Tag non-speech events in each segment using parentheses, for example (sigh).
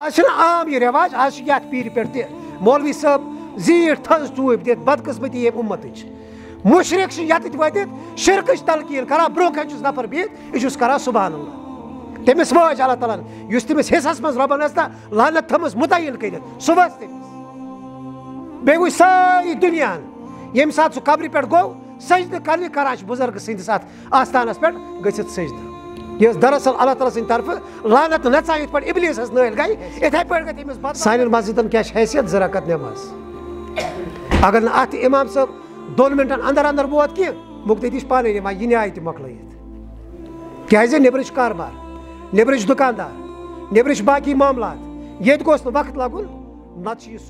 آج عام یہ رواج آج یت پیر پہ مولوی صاحب زیٹ تھز ٹوپ دت بدقسمتی یہ امت مشرق یت وتت شرکچ تلقین کران برو کن نفر بہت یہ کران سبحان اللہ تمس واج اللہ تعالیٰ اس تمس حصس مز ربن نا لانت تھمس متعین کرت سہ وس تمس بیٚیہِ وٕچھ ساری دُنیا ییٚمہِ ساتہٕ سُہ قبرِ پٮ۪ٹھ گوٚو سجدٕ کرنہِ کران چھِ بُزرگ سٕنٛدِس اَتھ آستانَس پٮ۪ٹھ گٔژھِتھ سجدٕ یہ دراصل اللہ تعالیٰ سٕنٛدِ طرفہٕ لانت نژا یِتھ پٲٹھۍ اِبلیٖسَس نٲلۍ گٔے یِتھَے پٲٹھۍ گٔے تٔمِس پَتہٕ سانٮ۪ن مسجدن کیٛاہ چھِ حیثیت؟ زٕ رکت نٮ۪ماز اگر نہٕ اَتھ اِمام صٲب دۄن مِنٹَن اَندر اَندر ووت کینٛہہ مُقتدی چھِ پانَے نِوان یہِ نیاے تہِ مۄکلٲیِتھ۔ کیٛازِ نیٚبرٕ چھِ کاربار نیٚبرٕ چھِ دُکاندار نیٚبرٕ چھِ باقٕے معاملات، ییٚتہِ گوٚژھ نہٕ وقت لَگُن، نَتہٕ چھِ یہِ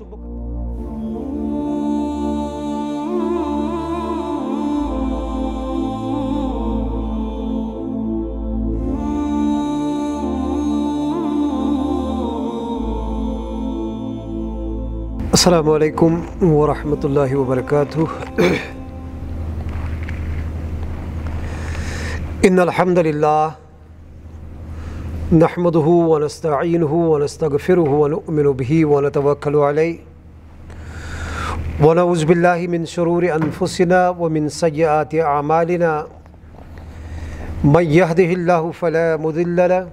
السلام علیکم ورحمۃ اللہ وبرکاتہ (clears throat) إن الحمد للہ نحمده ونستعينه ونستغفره ونؤمن به ونتوكل عليه. ونعوذ بالله من شرور أنفسنا ومن سيئات أعمالنا. من يهده الله فلا مضل له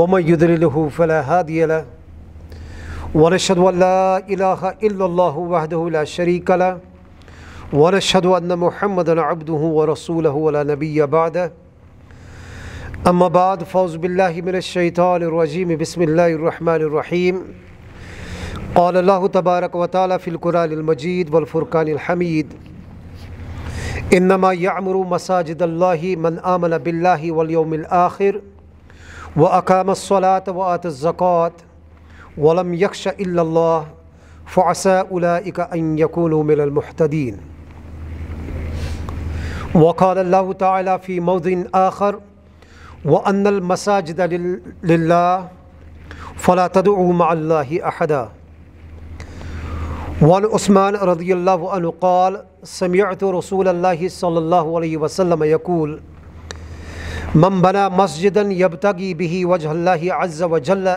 ومن يضلله فلا هادي له. ونشهد أن لا إله إلا الله وحده لا شريك له ونشهد أن محمدا عبده ورسوله ولا نبي بعده. أما بعد فوز بالله من الشيطان الرجيم. بسم الله الرحمن الرحيم. قال الله تبارك وتعالى في القرآن المجيد والفرقان الحميد إنما يعمر مساجد الله من آمن بالله واليوم الآخر وأقام الصلاة وآت الزكاة. ولم يخش إلا الله فعسى أولئك أن يكونوا من المحتدين وقال الله تعالى في موضع آخر وأن المساجد لله فلا تدعوا مع الله أحدا. وعن عثمان رضي الله عنه قال سمعت رسول الله صلى الله عليه وسلم يقول من بنى مسجدا يبتغي به وجه الله عز وجل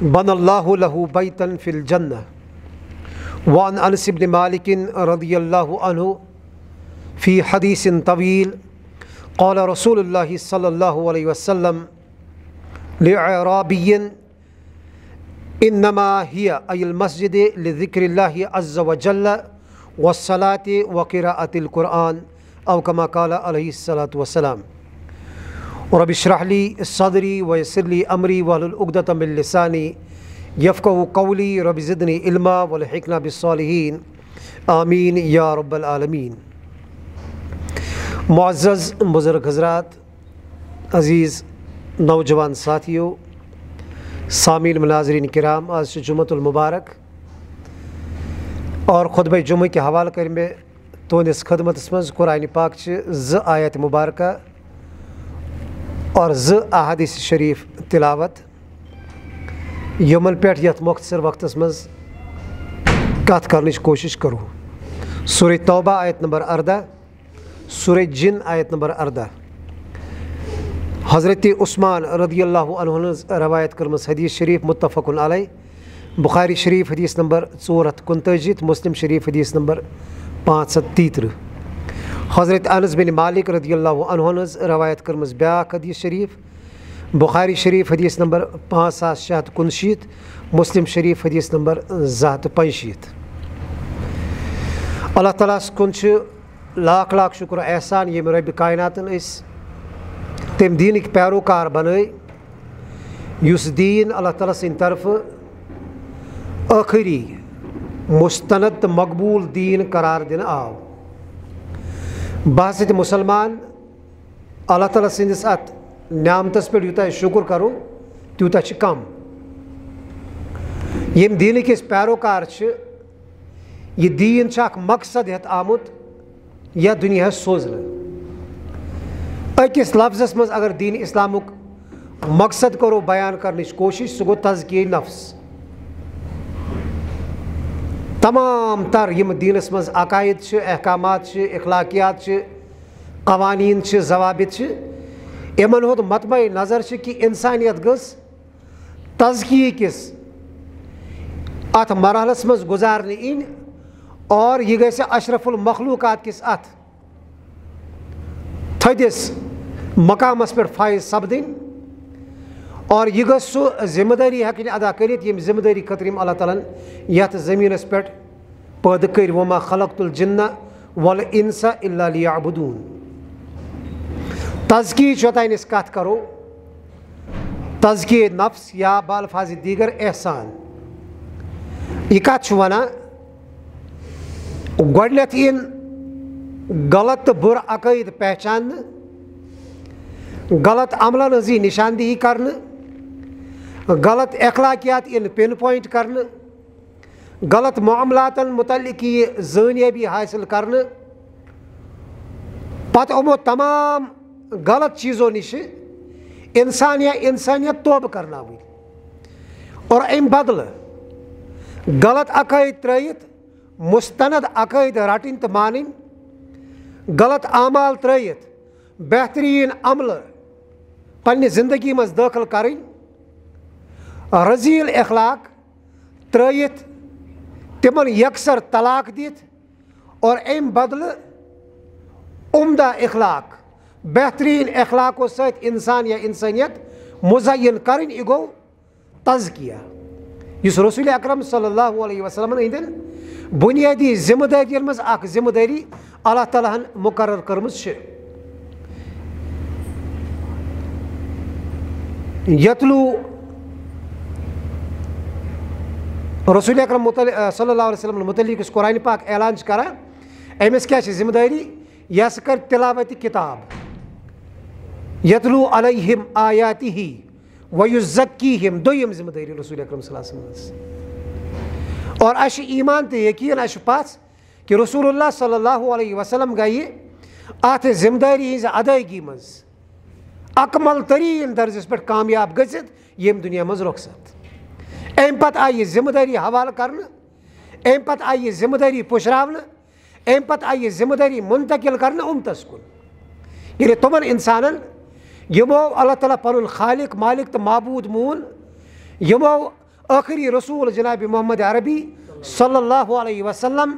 بن الله له بيتا في الجنة. وعن أنس بن مالك رضي الله عنه في حديث طويل قال رسول الله صلى الله عليه وسلم لعرابي إنما هي أي المسجد لذكر الله عز وجل والصلاة وقراءة القرآن أو كما قال عليه الصلاة والسلام. رب اشرح لي صدري ويسر لي امري واحلل عقدة من لساني يفقهوا رب زدني علما والحقنا بالصالحين آمین یا رب العالمین۔ معزز بزرگ حضرات، عزیز نوجوان ساتھیو، سامعین مناظرین کرام، آج سے جمعۃ المبارک۔ اور خطبہ جمعہ کے حوالہ کر میں تہندس خدمت مز قرآن پاک ز آیت مبارکہ اور ز احادیث شریف تلاوت۔ یمن پہ یت مختصر وقتس مز کت کرنچ کوشش کرو۔ سورہ توبہ آیت نمبر اردہ، سورہ جن آیت نمبر اردہ۔ حضرت عثمان رضی اللہ عنہ روایت کرمز حدیث شریف متفق علیہ۔ بخاری شریف حدیث نمبر ژور ہتھ کنتٲجی مسلم شریف حدیث نمبر پانٛژھ ہتھ تیٚیہِ حضرت انس بن مالک رضی اللہ عنہ روایت کرمز بیاکھ حدیث شریف، بخاری شریف حدیث نمبر پانٛژھ ساس شےٚ ہَتھ کُنشیٖتھ مسلم شریف حدیث نمبر زٕ ہَتھ تہٕ اللہ تعالیٰ ہَس کُن چھِ لاکھ لاکھ شُکر احسان ییٚمہِ رۄبہِ کایناتَن أسۍ تٔمۍ دیٖنٕکۍ پیروکار بَنٲے یُس دیٖن اللہ تعالیٰ سٕنٛدِ طرفہٕ ٲخٕری مُستند تہٕ مقبوٗل دیٖن قرار دِنہٕ آو۔ بہٕ ہسا تہِ مُسلمان، اللہ تعالیٰ سٕنٛدِس اَتھ نعامتَس پٮ۪ٹھ یوٗتاہ أسۍ شُکُر کَرو تیوٗتاہ چھِ کَم۔ ییٚمہِ دیٖنٕکۍ أسۍ پیروکار چھِ، یہِ دیٖن چھُ اکھ مقصد ہٮ۪تھ آمُت یَتھ دُنیاہَس سوزنہٕ أکِس لفظَس منٛز اگر دیٖنہِ اِسلامُک مقصد کَرو بیان کَرنٕچ کوٗشِش سُہ گوٚو تزکے نفس۔ تمام تر یِم دیٖنَس منٛز عقایِد چھِ، احکامات اخلاقیات چھِ، قوانیٖن چھِ، ضوابط چھِ۔ یِمن ہُنٛد نظر چھِ کہِ اِنسانیت تزکی کس۔ ات مرحلس مز گزارنے ان اور یہ گژھِ اشرف المخلوقات کس ات تھدس مقامس پہ فائز سپدن۔ اور یہ گژھِ سہ ذمہ داری ہیٚکٕنۍ ادا کٔرِتھ ییٚمہِ ذمہ دٲری خٲطرٕ یِم اللہ تعالیٰ ہن یتھ زٔمیٖنس پٮ۪ٹھ پٲدٕ کٔرۍ، وما خلق تُل ول اِنسا اللہ لیابدوٗن تزکیٖچ یوٚتانۍ أسۍ کتھ کرو تزکیے نفس یا بالفاظ دیگر احسان۔ یہ کت ونان؟ گۄڈنٮ۪تھ یِن غلط تہٕ بُرٕ عقٲیِد پہچاننہٕ، غلط عملن ہٕنٛز یی نِشاندہی کرنہٕ غلط اخلاقیات یِن پِن پویِنٹ کرنہٕ، غلط معاملاتن متعلق یہِ زٲنیٲبی حٲصِل کرنہٕ، پتہٕ یِمو تمام غلط چیٖزو نِشہِ اِنسان یا اِنسٲنیت توبہٕ کرناوٕنۍ۔ اور اَمہِ بدلہٕ غلط عقٲیِد ترٲیِتھ، مُستند عقٲیِد رٹٕنۍ تہٕ مانٕنۍ، غلط اعمال ترٲیِتھ، بہتریٖن عملہٕ پننہِ زندگی منٛز دٲخل کرٕنۍ۔ رٔزیٖل اخلاق ترٲیِتھ تِمن یکسر طلاق دِتھ اور اَمہِ بدلہٕ عمدہ اخلاق، بہتریٖن اخلاقو سۭتۍ اِنسان یا اِنسٲنیت مُزعین کرٕنۍ یہِ گوٚو تزکیہ یُس اکرم صلی اللہ علیہ وسلمن ہٕنٛدٮ۪ن بُنیٲدی ذِمہٕ دٲرین منٛز اکھ ذِمہٕ دٲری اللہ تعالیٰ ہن مُقرر کٔرمٕژ چھِ یتلوٗ رسوٗل اکرم صلی اللہ علیہ وسلم مُتعلق یُس قۄرانہِ پاک اعلان چھِ کران أمِس کیاہ چھِ ذِمہٕ دٲری یہِ ہسا کرِ تِلاوتِ علیہم آیاتی ہی وۄنۍ یُس زکی ہِم دوٚیِم اکرم صلی اللہ ہنٛز اور اَسہِ چھُ ایٖمان تہٕ یقیٖن اَسہِ چھُ پژھ کہِ رسوٗل اللہ صلی اللہ علیہ وسلم گٔیہِ اَتھ ذِمہٕ دٲری ہِنٛزِ ادٲیگی منٛز، اکمل تریٖن درجس پٮ۪ٹھ کامیاب گٔژھِتھ ییٚمہِ دُنیا منٛز رۄخصت اَمہِ پتہٕ آیہِ یہِ ذِمہٕ دٲری حوالہٕ کرنہٕ اَمہِ پتہٕ آیہِ یہِ ذِمہٕ دٲری پُشراونہٕ اَمہِ پتہٕ آیہِ یہِ ذِمہٕ دٲری مُنتقل کرنہٕ اُمتس کُن ییٚلہِ تِمن انسانن یِمو اللہ تعالیٰ پنُن خالق مالِک تہٕ معبوٗد مون یِمو ٲخری رسوٗل جِنابِ محمد عربی صلی اللہ علیہ وسلم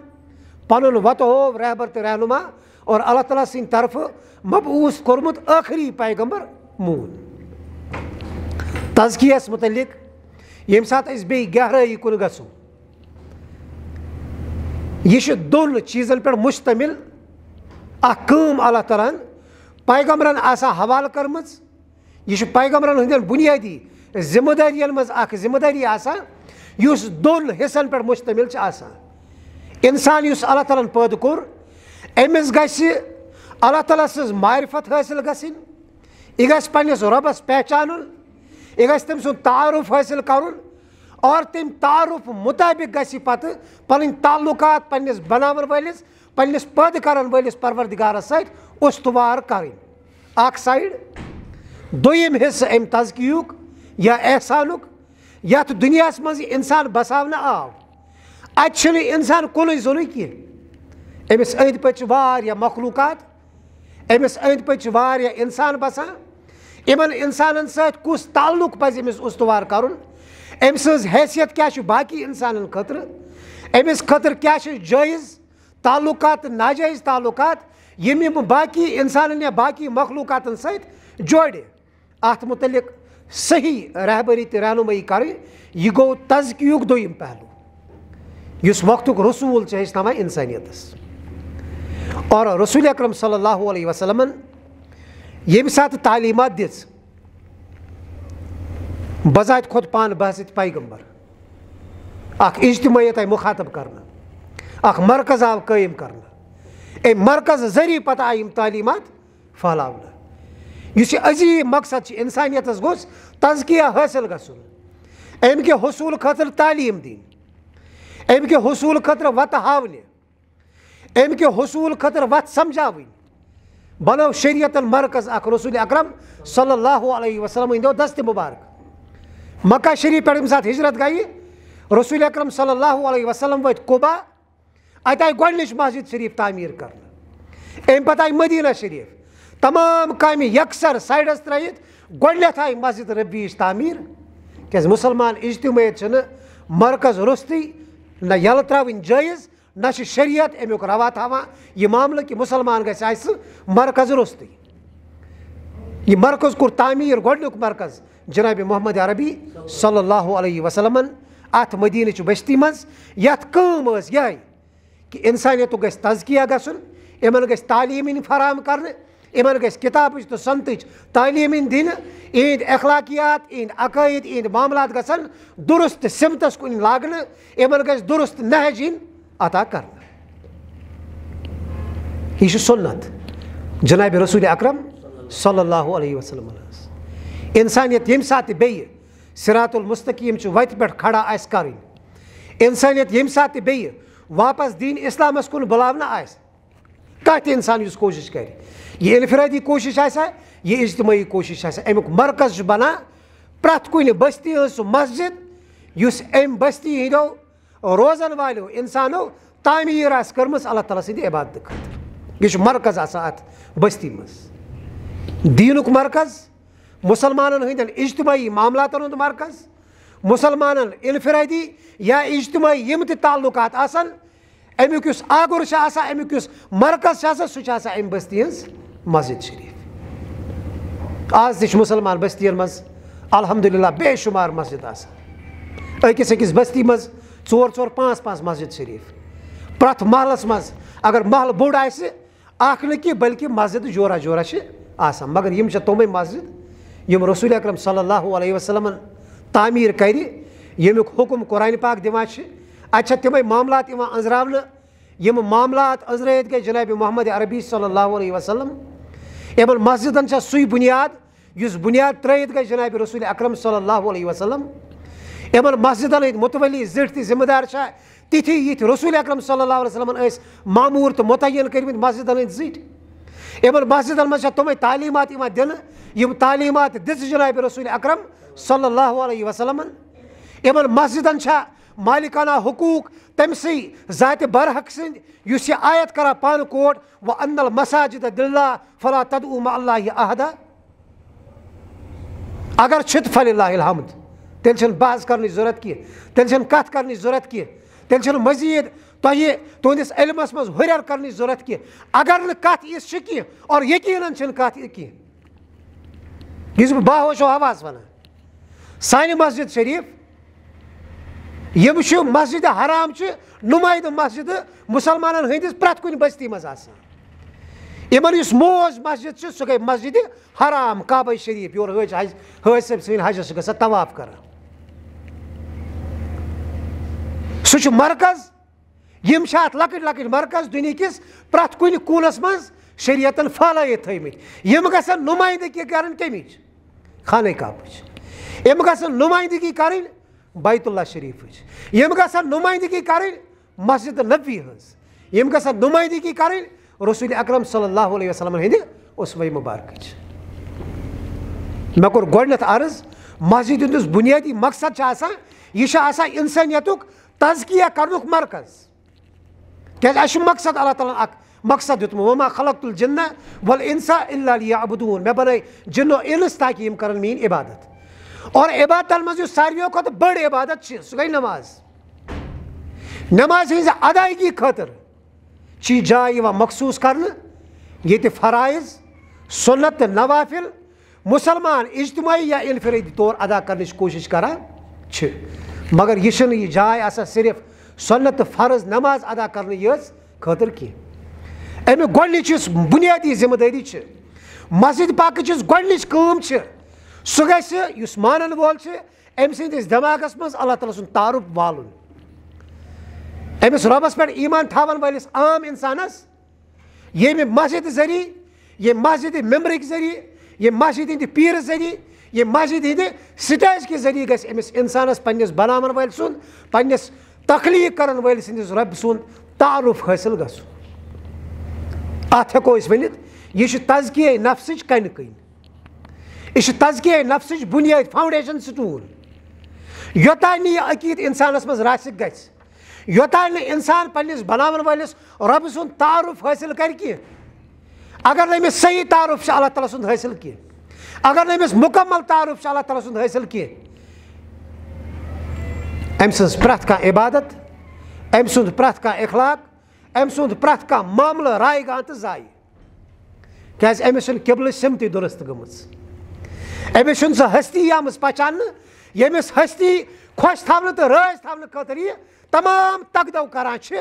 پنُن وتہٕ ہوو رحبر تہٕ رہنُما اور اللہ تعالیٰ سٕنٛدِ طرفہٕ مبوٗس کوٚرمُت ٲخری پیغمبر مون تزکیس مُتعلق ییٚمہِ ساتہٕ أسۍ بیٚیہِ گہرٲیی کُن گژھو یہِ چھُ دۄن چیٖزن پٮ۪ٹھ مُشتمِل کٲم اللہ تعالیٰ ہن پیغمبرن آسان حوالہٕ کٔرمٕژ یہِ چھُ پیغمبرن ہٕنٛدٮ۪ن بُنیٲدی ذِمہٕ دٲرین منٛز اکھ ذِمہٕ دٲری آسان یُس دۄن حِصن پٮ۪ٹھ مُشتمِل چھِ آسان اِنسان یُس اللہ تعالیٰ ہن پٲدٕ کوٚر أمِس گژھِ اللہ تعالیٰ سٕنٛز معرفت حٲصِل گژھٕنۍ یہِ گژھِ پنٕنِس رۄبس پہچانُن یہِ گژھِ تٔمۍ سُنٛد تعارُف حٲصِل کرُن اور تَمہِ تعارُف مُطٲبِق گژھِ یہِ پتہٕ پنٕنۍ تعلُقات پنٕنِس بناون وٲلِس پنٕنِس پٲدٕ کرن وٲلِس پروردِگارس سۭتۍ اُستوار کرٕنۍ اکھ سایڈ دوٚیِم حِصہٕ اَمہِ تزکیٖیُک یا احسانُک یتھ دُنیاہس منٛز یہِ انسان بساونہٕ آو۔ اتہِ انسان کُنُے زوٚنُے کینٛہہ أمِس أنٛدۍ پٔکۍ چھِ واریاہ مخلوٗقات أمِس انسان بسان یِمن انسانن سۭتۍ کُس تعلُق پزِ أمِس اُستوار کرُن أمۍ سٕنٛز حیثیت کیاہ چھِ باقٕے انسانن خٲطرٕ أمِس خٲطرٕ کیاہ چھِ جٲیِز تعلُقات تہٕ ناجٲیِز تعلُقات یِم یِم باقٕے اِنسانن یا باقٕے مخلوٗقاتن سۭتۍ جورِ اتھ مُتعلِق صحیح رہبری تہٕ رہنُمٲیی کرٕنۍ یہِ گوٚو تزکیُک دوٚیِم پہلوٗ یُس وقتُک رسوٗل چھِ ہیٚچھناوان انسٲنیتس اور رسوٗل اکرم صلی اللہ علیہ وسلمن ییٚمہِ ساتہٕ تعلیٖمات دِژ بذاتہِ کھۄتہٕ پانہٕ باسِتھ پیغمبر، اکھ اِجتِمٲعیت آیہِ مُخاطب کرنہٕ، اکھ مرکز آو قٲیِم کرنہٕ اَمہِ مرکز ذٔریعہٕ پتہٕ آیہِ یِم تعلیٖمات پھہلاونہٕ۔ یُس یہِ عظیٖم مقصد چھُ اِنسانیتس گوٚژھ تزکیہ حٲصِل گژھُن، اَمہِ کہِ حصوٗل خٲطرٕ تعلیٖم دِنۍ، اَمہِ کہِ حصوٗل خٲطرٕ وَتہٕ ہاونہِ، اَمہِ کہِ حصوٗل خٲطرٕ وَتھ سمجاوٕنۍ بنٲو شریعتن مرکز اکھ رسوٗل اکرم صلی اللہ علیہ وسلم ہٕنٛدیو دستہِ مُبارک۔ مکہ شریٖف پٮ۪ٹھ ییٚمہِ ساتہٕ ہِجرت گٔیہِ رسوٗل اکرم صلی اللہ علیہ وسلم وٲتۍ قُبا اَتہِ آیہِ گۄڈنِچ مسجد شریٖف تعمیٖر کرنہٕ اَمہِ پتہٕ آیہِ مدیٖنہ شریٖف۔ تمام کامہِ یکسر سایڈس ترٲیِتھ گۄڈنیٚتھ آیہِ مسجد ربیٖچ تعمیٖر۔ کیٛازِ مُسلمان اجتمٲعیت چھِنہٕ مرکز روٚستٕے نہ یَلہٕ ترٛاوٕنۍ جٲیِز نہ شریعت امیُک روا تھاوان یہِ معاملہٕ کہِ مُسلمان گژھِ آسہِ مرکز روٚستٕے یہِ مرکز کوٚر تعمیٖر گۄڈنیُک مرکز، جِنابِ محمد عربی صلی اللہُ علیہ وسلمن اَتھ مدیٖنٕچ بٔستی منٛز یَتھ کٲم ٲس یِہے کہِ اِنسٲنیتُک گژھِ تزکیہ گژھُن یِمن گژھِ تعلیٖم یِنۍ فراہم کرنہٕ یِمن گژھِ کِتابٕچ تہٕ سنتٕچ تعلیٖم یِنۍ دِنہٕ یِہِنٛدۍ اخلاقیات یِہِنٛدۍ عقٲیِد یِہِنٛدۍ معاملات گژھن دُرُست سِمتس کُن لاگنہٕ یِمن گژھِ دُرُست نہج یِنۍ عطا کرنہٕ یہِ چھُ سُنت۔ جِنابِ رسوٗل اکرم صلی اللہُ علیہ وسلم۔ اِنسٲنیت ییٚمہِ ساتہٕ تہِ بیٚیہِ سِرات المُستقیٖم چھِ وَتہِ کھڑا آسہِ کَرٕنۍ اِنسٲنیت ییٚمہِ ساتہٕ تہِ واپس دیٖن اِسلامَس کُن بُلاونہٕ آسہِ کانٛہہ تہِ اِنسان یُس کوٗشِش کَرِ یہِ اِنفرٲدی کوٗشِش آسہِ ہا یہِ اِجتِمٲعی کوٗشِش مرکز چھُ بَنان پرٛٮ۪تھ کُنہِ بٔستی ہٕنٛز سُہ مسجِد، یُس اَمہِ بٔستی ہِنٛدیو روزن والیو اِنسانو تعمیٖر آسہِ کٔرمٕژ اللہ تعالیٰ سٕنٛدِ عبادتہٕ خٲطرٕ یہِ چھُ مرکز آسان اَتھ بٔستی منٛز دیٖنُک مرکز مُسلمانن ہٕنٛدٮ۪ن اِجتِمٲعی معاملاتن ہُنٛد مرکز مُسلمانن اِنفرٲدی یا اِجتِمٲعی یِم تہِ تعلُقات آسن اَمیُک یُس آگُر چھُ آسان اَمیُک یُس مرکز چھُ آسان سُہ چھُ آسان اَمہِ بٔستی ہٕنٛز مسجد شریٖف آز تہِ چھُ مُسلمان بٔستین منٛز الحمدُاللہ بے شُمار مسجد آسان أکِس أکِس بٔستی منٛز ژور ژور پانٛژھ پانٛژھ مسجد شریٖف۔ پرٛٮ۪تھ محلس منٛز اگر محلہٕ بوٚڑ آسہِ، اکھ نہٕ کینٛہہ، بٔلکہِ مسجد جورا جورا چھِ آسان۔ مگر یِم چھِ تِمے مسجد، یِم رسوٗل اکرم صلی اللہُ علیہ وسلمن تعمیٖر کرِ، ییٚمیُک حُکُم قۄرانہِ پاک دِوان چھِ۔ اَتہِ چھےٚ تِمے معاملات یِوان أنٛزراونہٕ۔ یِم معاملات أنٛزرٲیِتھ گٔے جِنابِ محمد عربی صلی اللہُ علیہ وسلم۔ یِمن مسجِدن چھےٚ سُے بُنیاد، یُس بُنیاد ترٲیِتھ گٔے جِنابِ رسوٗل اکرم صلی اللہُ علیہ وسلم۔ یِمن مسجِدن ہٕنٛدۍ مُتولی زِٹھۍ تہِ ذِمہٕ دار چھا تِتھی یِتھۍ رسوٗل اکرم صلی اللہُ علیہ وسلمن ٲسۍ معموٗر تہٕ مُتعین کٔرمٕتۍ مسجِدن ہٕنٛدۍ زِٹھۍ یِمن مسجِدن منٛز چھےٚ تِمے تعلیٖمات یِوان دِنہٕ یِم تعلیٖمات دِژٕ جِنابِ رسوٗل اکرم صلی اللہُ علیہ وسلمن یِمن مسجِدن چھا مالِکانہ حقوٗق تٔمۍ سٕے ذاتہِ برحق سٕنٛدۍ یُس آیت کران پانہٕ کوٹ وۄنۍ اندل مساجِد دِلہ فلاح تدعوٗ اللہ یہِ عہدا اگر چھِ فلہِ اللہ الحمد. تیٚلہِ چھنہٕ بحث کرنٕچ ضوٚرتھ کینٛہہ تیٚلہِ چھنہٕ کتھ کرنٕچ ضوٚرتھ کینٛہہ تیٚلہِ چھنہٕ مٔزیٖد تۄہہِ تُہنٛدِس علمس منٛز ہُریر کرنٕچ ضوٚرتھ کینٛہہ اگر نہٕ کتھ یِژھ چھِ کینٛہہ اور یقیٖنن چھنہٕ کتھ یہِ کینٛہہ یُس بہٕ باہوشو آواز ونان سانہِ مسجد شریٖف یِم چھِ حرام چھِ نُمٲیدٕ مسجِدٕ مُسلمانن ہٕنٛدِس پرٛٮ۪تھ کُنہِ بٔستی منٛز آسان یِمن یُس موج مسجِد چھِ سُہ گٔے حرام کابے شریٖف یور حٲج حج حٲج صٲب سٕنٛدۍ حجس چھِ گژھان طواف کران سُہ چھُ مرکز یِم چھِ اتھ لۄکٕٹۍ لۄکٕٹۍ مرکز دُنہِکِس پرٛٮ۪تھ کُنہِ کوٗنس منٛز شریعتن پھہلٲیِتھ تھٲیمٕتۍ یِم گژھن نُمٲیندگی کرٕنۍ کمِچ خانے کابٕچ یِم گژھن نُمٲیندگی کرٕنۍ بیت اللہ شریٖفٕچ یِم گژھن نُمٲیندگی کرٕنۍ مسجِد نبی ہٕنٛز یِم گژھن نُمٲیندگی کرٕنۍ رسوٗل اکرم صلی اللہُ علیہ وسلمن ہٕنٛدِ عثوے مُبارکٕچ مےٚ کوٚر گۄڈٕنیتھ عرض مسجِد ہُنٛد یُس بُنیٲدی مقصد چھُ آسان یہِ چھُ آسان اِنسٲنیتُک تزکیہ کرنُک مرکز کیازِ اَسہِ چھُ مقصد اللہ تعالیٰ ہن اکھ مقصد دیُتمُت وما خلق تُل جِنہ ول اِنسا اللہ ابدوٗن مےٚ بَنٲے جِنو اِنس تاکہِ یِم کرن میٲنۍ عبادت اور عبادتن منٛز یُس ساروِیو کھۄتہٕ بٔڑ عبادت چھِ سُہ گٔے نٮ۪ماز نٮ۪مازِ ہٕنٛزِ ادایگی خٲطرٕ چھِ یہِ جاے یِوان مخصوٗص کرنہٕ ییٚتہِ فرایض سُنت تہٕ نوافِل مُسلمان اجتمٲعی یا اِنفرٲدی طور ادا کرنٕچ کوٗشِش کران چھِ مگر یہِ چھنہٕ یہِ جاے آسان صرف سۄنت تہٕ فرض نٮ۪ماز ادا کرنہٕ یٲژ خٲطرٕ کینٛہہ امیُک گۄڈنِچ یُس بُنیٲدی ذِمہٕ دٲری چھِ مسجِد پاکٕچ یُس گۄڈنِچ کٲم چھِ سُہ گژھِ یُس مانن وول چھُ أمۍ سٕنٛدِس دٮ۪ماغس منٛز اللہ تعالیٰ سُنٛد تعارُف والُن أمِس رۄبس پٮ۪ٹھ ایٖمان تھاوان وٲلِس عام اِنسانس ییٚمہِ مسجِد ذٔریعہِ ییٚمہِ مسجِدِ میمبرٕکۍ ذٔریعہِ ییٚمہِ مسجِد ہِنٛدِ کرن وٲلۍ سٕنٛدِس رۄبہِ سُنٛد تعارُف حٲصِل گژھُن۔ اتھ ہٮ۪کو أسۍ ؤنِتھ یہِ چھُ تزکے نفسٕچ کنہِ کٕنۍ یہِ چھِ تزکے نفسٕچ بُنیٲدۍ فاوُنڈیشن سٹوٗل یوٚتانۍ نہٕ یہِ عقیٖد اِنسانس منٛز راسِک گژھِ، یوٚتانۍ نہٕ اِنسان پنٕنِس بناون وٲلِس رۄبہٕ اگر نہٕ أمِس صحیح تعارُف چھُ، اللہ تعالیٰ سُنٛد حٲصِل کینٛہہ۔ اگر نہٕ أمِس مُکمل تعارُف چھُ اللہ تعالیٰ سُنٛد حٲصِل کینٛہہ أمۍ سٕنٛز پرٛٮ۪تھ کانٛہہ عبادت، أمۍ سُنٛد پرٛٮ۪تھ کانٛہہ اخلاق، أمۍ سُنٛد پرٛٮ۪تھ کانٛہہ معاملہٕ راے گان تہٕ زایہِ کیٛازِ أمِس چھُنہٕ قبلٕچ سِمتٕے دُرُست گٔمٕژ۔ أمِس چھُنہٕ سۄ ہستی آمٕژ پہچاننہٕ۔ ییٚمِس ہستی خۄش تھاونہٕ تہٕ رٲزۍ تھاونہٕ خٲطرٕ یہِ تمام تقدو کران چھِ،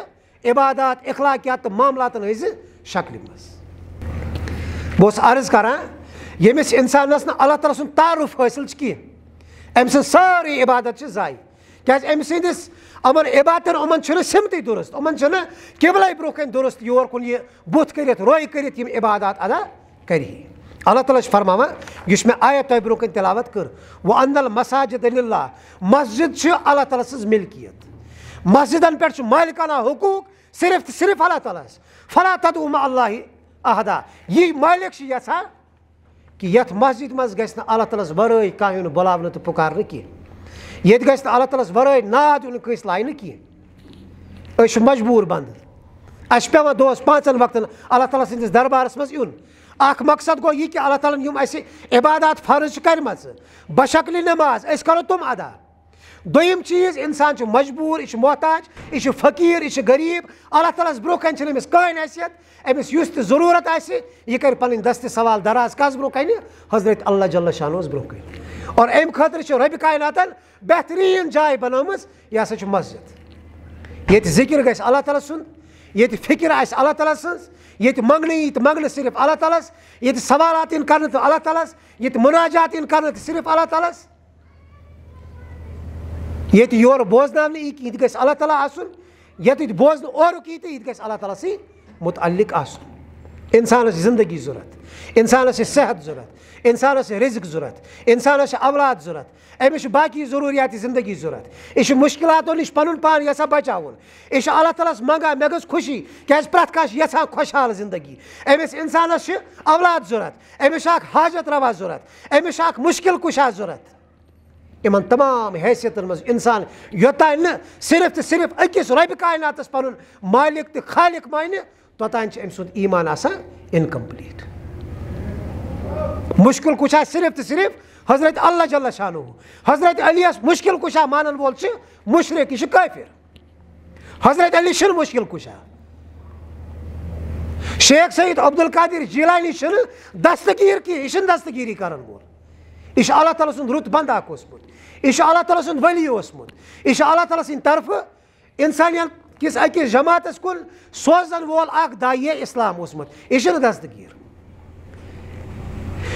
عبادات، اخلاقیات تہٕ معاملاتَن ہٕنٛزِ شکلہِ منٛز۔ بہٕ اوسُس عرض کران ییٚمِس اِنسانَس نہٕ اللہ تعالیٰ سُنٛد تعارُف حٲصِل چھِ کینٛہہ أمۍ سٕنٛز سٲرٕے عبادت چھِ زایہِ کیٛازِ أمۍ سٕنٛدِس یِمَن عبادتَن یِمَن چھُنہٕ سِمتٕے دُرُست یِمَن چھُنہٕ قبلَے برونٛہہ کَنۍ دُرُست یور کُن یہِ بُتھ کٔرِتھ روے کٔرِتھ یِم عبادات ادا کَرِ اللہ تعالیٰ چھُ فرماوان یُس مےٚ آیت تۄہہِ برونٛہہ کَنۍ تِلاوت کٔر وۄنۍ اندل مساجِد اللہ مسجِد چھِ اللہ تعالیٰ سٕنٛز مِلکِیت مسجِدن پٮ۪ٹھ چھُ مالِکانہ حقوٗق صرف تہٕ صرف اللہ تعالیٰ ہس فلاح تدما اللہ عہدا یی مٲلِک چھُ یژھان کہ یَتھ مسجد منٛز گژھِ نہٕ اللہ تعالیٰ ہس ورٲے کانٛہہ یُن بُلاونہٕ تہٕ پُکارنہٕ کینٛہہ۔ ییٚتہِ گژھِ نہٕ اللہ تعالیٰ ہس ورٲے ناد یُن کٲنٛسہِ لاینہٕ کینٛہہ۔ أسۍ چھِ مجبوٗر بنٛد۔ اَسہِ چھُ وقتن اللہ تعالیٰ سٕنٛدِس دربارس منٛز یُن۔ اکھ مقصد گوٚو یہِ کہِ اللہ تعالیٰ ہن یِم اَسہِ عبادات فرض چھِ کَرِمَژٕ بشکلہِ نٮ۪ماز أسۍ کَرو تِم ادا۔ دوٚیِم چیٖز اِنسان چھُ مجبوٗر یہِ چھُ محتاج یہِ چھُ فقیٖر یہِ چھُ غریٖب اللہ تعالیٰ ہَس برونٛہہ کَنہِ چھِنہٕ أمِس کٕہٕنۍ حیثیت أمِس یُس تہِ ضروٗرت آسہِ یہِ کَرِ پَنٕنۍ دستہِ سوال دراز کَس برونٛہہ کَنہِ حضرت اللہ جلہ شانوس برونٛہہ کَنہِ اور اَمہِ خٲطرٕ چھِ رۄبہِ کایناتَن بہتریٖن جاے بَنٲومٕژ یہِ ہسا چھُ مسجِد ییٚتہِ ذِکِر گژھِ اللہ تعالیٰ سُنٛد ییٚتہِ فِکِر آسہِ اللہ تعالیٰ سٕنٛز ییٚتہِ منٛگنہٕ یی تہٕ منٛگنہٕ صرف اللہ تعالیٰ ہَس ییٚتہِ سوالات یِن کَرنہٕ تہٕ اللہ تعالیٰ ہَس ییٚتہِ مُناجات یِن کَرنہٕ تہٕ صرف اللہ تعالیٰ ہَس ییٚتہِ یورٕ بوزناونہٕ یی کہِ یہِ تہِ گژھِ اللہ تعالیٰ آسُن ییٚتٮ۪تھ بوزنہٕ اورُک یی تہٕ یہِ تہِ گژھِ اللہ تعالیٰ سٕے مُتعلِق آسُن اِنسانَس چھِ زندگی ضوٚرَتھ اِنسانَس چھِ صحت ضوٚرَتھ اِنسانَس چھِ رِزق ضوٚرَتھ اِنسانَس چھِ اولاد ضوٚرَتھ أمِس چھِ باقٕے ضروٗریاتہِ زندگی ضوٚرَتھ یہِ چھُ مُشکِلاتو نِش پَنُن پان یَژھان بَچاوُن یہِ چھُ اللہ تعالیٰ ہَس منٛگان مےٚ گٔژھ خوشی کیازِ پرٛٮ۪تھ کانٛہہ چھُ یَژھان خۄشحال یِمن تمام حیثیتن منٛز اِنسان یوٚتانۍ نہٕ صرف تہٕ صرف أکِس رۄبہِ کایناتَس پَنُن مالِک تہٕ خالِق مانہِ توٚتانۍ چھُ أمۍ سُنٛد ایٖمان آسان اِنکَمپٕلیٖٹ مُشکِل کُشا صرف تہٕ صرف حضرت اللہ جلہ شانو حضرت علی یَس مُشکِل کُشا مانن وول چھُ مُشرق یہِ چھُ کٲفِر حضرت علی چھُنہٕ مُشکِل کُشا شیخ سعید عبدال قادر جیٖلانی چھُنہٕ دستگیٖر کینٛہہ یہِ چھُنہٕ دستگیٖری کران وول یہِ چھُ اللہ تعالیٰ سُنٛد رُت بنٛد اکھ اوسمُت اللہ تعالیٰ سُنٛد ؤلی اوسمُت یہِ چھُ اللہ تعالیٰ سٕنٛدِ طرفہٕ اِنسانِیت کِس أکِس جماعتس کُن سوزن وول اکھ دایے اِسلام اوسمُت یہِ چھُنہٕ دستگیٖر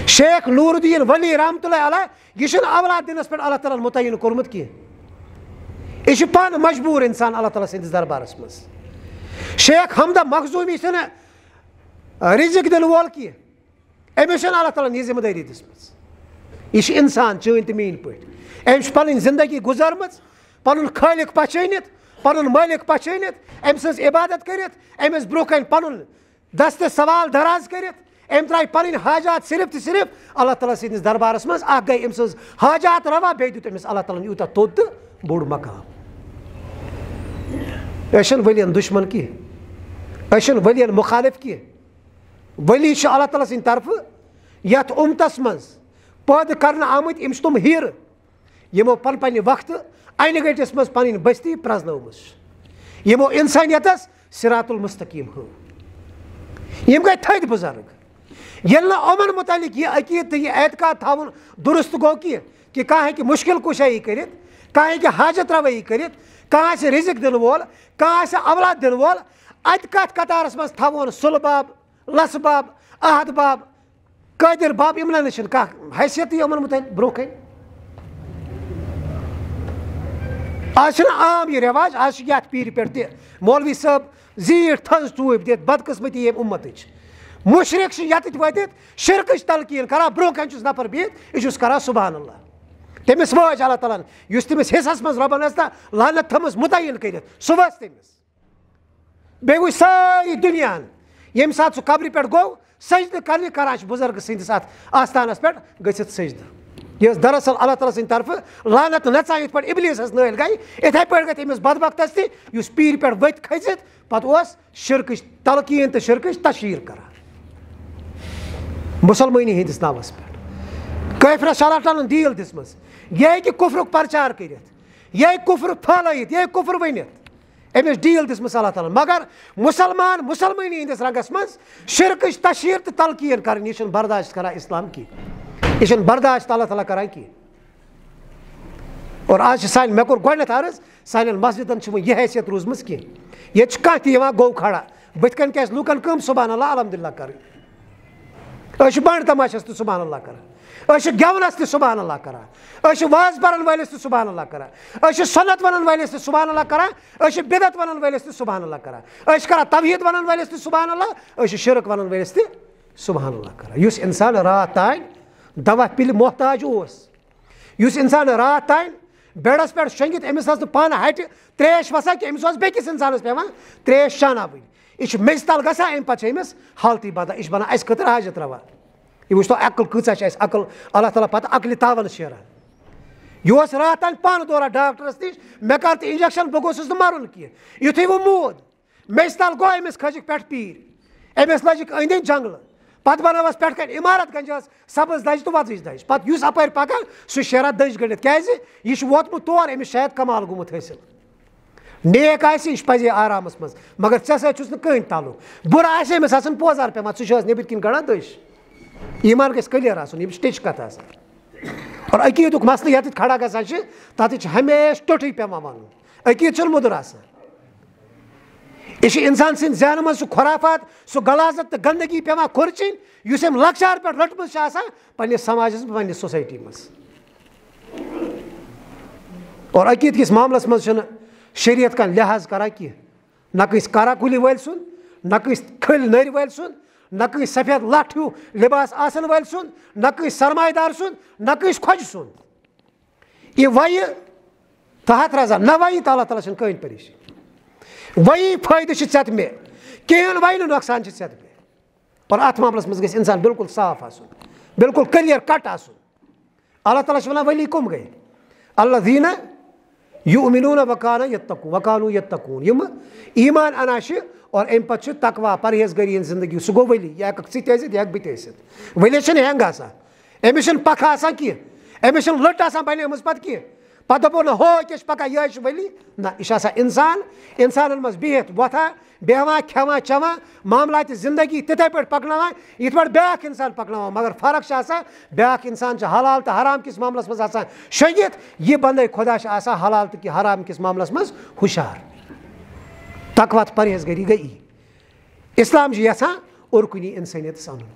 شیخ نوٗر الدیٖن ؤلی رحمتہ اللہ علیٰ یہِ چھُنہٕ اولاد دِنس پٮ۪ٹھ اللہ تعالیٰ ہن مُتعین کوٚرمُت کینٛہہ یہِ چھُ پانہٕ مجبوٗر اِنسان اللہ تعالیٰ سٕنٛدِس دربارس منٛز شیخ ہمدا مخضوٗمی چھُنہٕ رِزق وول کینٛہہ أمِس چھنہٕ اللہ تعالیٰ ہن یہِ ذِمہٕ یہِ چھُ اِنسان چٲنۍ تہٕ میٲنۍ پٲٹھۍ أمۍ چھِ پَنٕنۍ زندگی گُزٲرمٕژ پَنُن خٲلِق پہچٲنِتھ پَنُن مٲلِک پہچٲنِتھ أمۍ سٕنٛز عبادت کٔرِتھ أمِس برونٛہہ کَنہِ پَنُن دستہٕ سوال دراز کٔرِتھ أمۍ ترٛایہِ پَنٕنۍ حاجات صرف تہٕ صرف اللہ تعالیٰ سٕنٛدِس دربارَس منٛز اکھ گٔے أمۍ سٕنٛز حاجات روا بیٚیہِ دیُت أمِس اللہ تعالیٰ ہن یوٗتاہ توٚت تہٕ بوٚڑ مقام أسۍ چھِنہٕ ؤلین دُشمَن کینٛہہ أسۍ چھِنہٕ ؤلین مُخالِف پٲدٕ کرنہٕ آمٕتۍ یِم چھِ تِم ہیٖرٕ، یِمو پَنہٕ پنٕنہِ وقتہٕ اَنہِ گٔٹِس منٛز پَنٕنۍ بٔستی پرٛزنٲومٕژ۔ چھِ یِمو اِنسٲنیتَس سِرات المستقیٖم ہٲو۔ یِم گٔے تھٔدۍ بُزرٕگ۔ ییٚلہِ نہٕ یِمَن مُتعلِق یہِ عقیٖد تہٕ یہِ اعتقاد تھاوُن دُرُست گوٚو کینٛہہ کہِ کانٛہہ ہیٚکہِ مُشکِل کُشٲیی کٔرِتھ، کانٛہہ ہیٚکہِ حاجت رَوٲیی کٔرِتھ، کانٛہہ آسہِ رِزق دِنہٕ وول، کانٛہہ آسہِ اولاد دِنہٕ وول، اَتہِ کَتھ قطارَس منٛز تھاوون سُلہٕ بب لَسہٕ بب عحد بب قٲدِر بب یِمنٕے نہٕ چھِنہٕ کانٛہہ حیثیتٕے یِمَن مُتعلِق برونٛہہ کَنہِ آز عام یہِ رٮ۪واج آز چھُ یَتھ پیٖرِ پٮ۪ٹھ تہِ مولوی صٲب زیٖٹھ تھٔز ٹوٗپۍ دِتھ بدقٕسمٔتی ییٚمہِ اُمتٕچ مُشرق چھِ یَتٮ۪تھ وٲتِتھ شِرکٕچ تلقیٖن کران برونٛہہ کَنہِ چھُس نفر بِہِتھ یہِ چھُس کران سُبحان اللہ تٔمِس وٲج اللہ تعالیٰ ہن یُس تٔمِس حِصس منٛز رۄبن ٲسۍ نا لانت تھٲومٕژ مُتعین کٔرِتھ سُہ وٲژ تٔمِس۔ بیٚیہِ وٕچھ سٲری دُنیاہن ییٚمہِ ساتہٕ سُہ قبرِ پٮ۪ٹھ گوٚو سٔجدٕ کرنہِ کران چھِ بُزرگہٕ سٕنٛدِس اَتھ آستانَس پٮ۪ٹھ گٔژھِتھ سٔجدٕ۔ یہِ ٲس دراصل اللہ تعالیٰ سٕنٛدِ طرفہٕ لانت نژان یِتھ پٲٹھۍ اِبلیٖس ٲس نٲلۍ گٔے یِتھٕے پٲٹھۍ گٔے تٔمِس بدبختس تہِ یُس پیٖرِ پٮ۪ٹھ ؤتھۍ کھٔسِتھ پَتہٕ اوس شِرکٕچ تلقیٖن تہٕ شِرکٕچ تشہیٖر کران مُسلمٲنی ہِنٛدِس ناوَس پٮ۪ٹھ کٲفرا شالٹانن دیٖل دِژمٕژ یہِ ہیٚکہِ کُفرُک پرچار کٔرِتھ یہ کفر پھلائت ڈیل دس اللہ تعالیٰ مگر مسلمان مسلمانی ہندس رنگس من شرکش تشہیر تو تلقین کریں یہ برداشت کران اسلام کی یہ برداشت اللہ تعالیٰ کران کی اور آج سان مے کور گۄڈنیٚتھ عرض سانٮ۪ن مسجدن چھِ وۄنۍ حیثیت روٗزمٕژ کینٛہہ ییٚتہِ چھِ کانٛہہ تہِ یِوان گوٚو کھڑا بٕتھِ کَنۍ کیٛازِ لُکَن کٲم سُبحان اللہ الحمدُاللہ کَرٕنۍ أسۍ چھِ بانٛڈٕ تماشَس تہِ سُبحان اللہ کَران أسۍ چھِ گٮ۪ونَس تہِ سُبحان اللہ کَران أسۍ چھِ وازٕ پَرن وٲلِس تہِ سُبحان اللہ کَران أسۍ چھِ سۄنت وَنن وٲلِس تہِ سُبحان اللہ کَران أسۍ چھِ بِدت وَنن وٲلِس تہِ سُبحان اللہ کَران أسۍ چھِ کَران توحیٖد وَنن وٲلِس تہِ سُبحان اللہ أسۍ چھِ شِرک وَنن وٲلِس تہِ سُبحان اللہ کَران یُس اِنسان راتھ تانۍ دوا پِلہِ محتاج اوس یُس اِنسان راتھ تانۍ بیڈس پٮ۪ٹھ شۄنٛگِتھ أمِس ٲس نہٕ پانہٕ تریش وسان کینٛہہ أمِس اوس بیٚکِس اِنسانَس پیٚوان تریش شاناوٕنۍ یہِ چھِ میٚژِ تل گژھان اَمہِ پَتہٕ چھِ أمِس حالتٕے بدل یہِ چھِ بَنان اَسہِ خٲطرٕ حاجت روا یہِ وٕچھتو عقل کۭژاہ چھِ اَسہِ عقل اللہ تعالیٰ پَتہٕ عقلہِ تاوَن شیران یہِ اوس راتھ تانۍ پانہٕ دوران ڈاکٹرَس نِش مےٚ کَر تہٕ اِنجَکشَن بہٕ گوٚژھُس نہٕ مَرُن کینٛہہ یُتھُے وۄنۍ موٗد میٚژِ تل گوٚو أمِس کھٔجِکھ پٮ۪ٹھ پیٖرۍ أمِس لٔجِکھ أنٛدۍ أنٛدۍ جنٛگلہٕ پَتہٕ بَنٲوٕس پٮ۪ٹھ کَنۍ عمارت گنٛجہِ سَبٕز دَجہِ تہٕ وۄزٕج دَجہِ پَتہٕ یُس اَپٲرۍ پَکان سُہ شیران دٔج گٔنڈِتھ کیٛازِ یہِ چھُ ووتمُت تور أمِس شاید کَمال گوٚمُت حٲصِل نیک آسہِ یہِ چھُ پَزے آرامَس منٛز مگر ژےٚ سۭتۍ چھُس نہٕ کٕہٕنۍ تعلُق ایٖمان گژھِ کٔلیر آسُن یِم چھِ کَتھ آسان اور عقیٖدُک مَسلہٕ ییٚتٮ۪تھ کھڑا گژھان چھِ تَتٮ۪تھ چھِ ہمیشہٕ ٹوٚٹھٕے پیٚوان وَنُن عقیٖد چھُنہٕ موٚدُر آسان یہ چھِ اِنسان سٕنٛدِ ذہنہٕ منٛز سُہ خۄرافات سُہ غلازت تہٕ گنٛدگی پیٚوان کھُرچِنۍ یُس أمۍ لۄکچار پٮ۪ٹھ رٔٹمٕژ چھِ آسان پنٛنِس سماجَس منٛز سوسایٹی منٛز اور عقیٖد کِس معاملَس منٛز چھُنہٕ شریعت کانٛہہ لِحاظ کَران کینٛہہ نہ کٲنٛسہِ کارا کُلی وٲلۍ سُنٛد نہ کٲنٛسہِ کھٔلۍ نٔرۍ وٲلۍ سُنٛد نہ کٲنٛسہِ سفید لَٹھ ہیوٗ لِباس آسَن وٲلۍ سُنٛد نہ کٲنٛسہِ سرمایہِ دار سُنٛد نہ کٲنٛسہِ خۄجہِ سُنٛد یہِ وَیہِ تحت رَزا نہ وَیہِ تہٕ اللہ تعالیٰ چھِنہٕ کٕہٕنۍ پریشٲنی وۄنی فٲیدٕ چھِ ژےٚ تہٕ مےٚ کِہیٖنۍ وَیہِ نہٕ نۄقصان چھِ ژےٚ مےٚ اور اَتھ معاملَس منٛز گژھِ اِنسان بِلکُل صاف آسُن بِلکُل کٔلیر کَٹ آسُن۔ اللہ تعالیٰ چھِ وَنان ؤلی کٕم گٔے اللہ دیٖنہ یہِ اُمیٖنوٗنہ وکانہ ییٚتہِ تکوٗن وکانوٗ ییٚتہِ تکوٗن یِمہٕ ایٖمان اَنان چھِ اور اَمہِ پَتہٕ چھُ تکوا پرہیز زندگی۔ سُہ گوٚو ؤلی یہِ ہٮ۪کَکھ ژٕ تہِ ٲسِتھ یہِ ہٮ۪کہٕ بہٕ تہِ ٲسِتھ۔ ؤلِس چھِنہٕ ہٮ۪نٛگ آسان۔ أمِس چھِنہٕ آسان کینٛہہ۔ أمِس چھِنہٕ لٔٹ آسان بَنیمٕژ پَتہٕ کینٛہہ۔ پَتہٕ دَپو نہٕ ہو کیٛاہ چھِ پَکان یِہوٚے چھُ ؤلی نہ، یہِ چھُ آسان اِنسان۔ اِنسانَن منٛز بِہِتھ، وۄتھان، بیٚہوان کھٮ۪وان چٮ۪وان معاملاتہِ زندگی تِتھَے پٲٹھۍ پَکناوان، یِتھ پٲٹھۍ بیٛاکھ اِنسان پَکناوان۔ مگر فرق چھِ آسان، بیٛاکھ اِنسان چھُ حلال تہٕ حرام کِس معاملَس منٛز آسان شۄنٛگِتھ یہِ بنٛدَے خۄدا آسان حلال تہٕ کہِ حرام کِس معاملَس منٛز ہُشار۔ تَکوَت پرہیز گٔری گٔے اِسلام جی چھِ یَژھان اور کُنی اِنسٲنیتَس اَنُن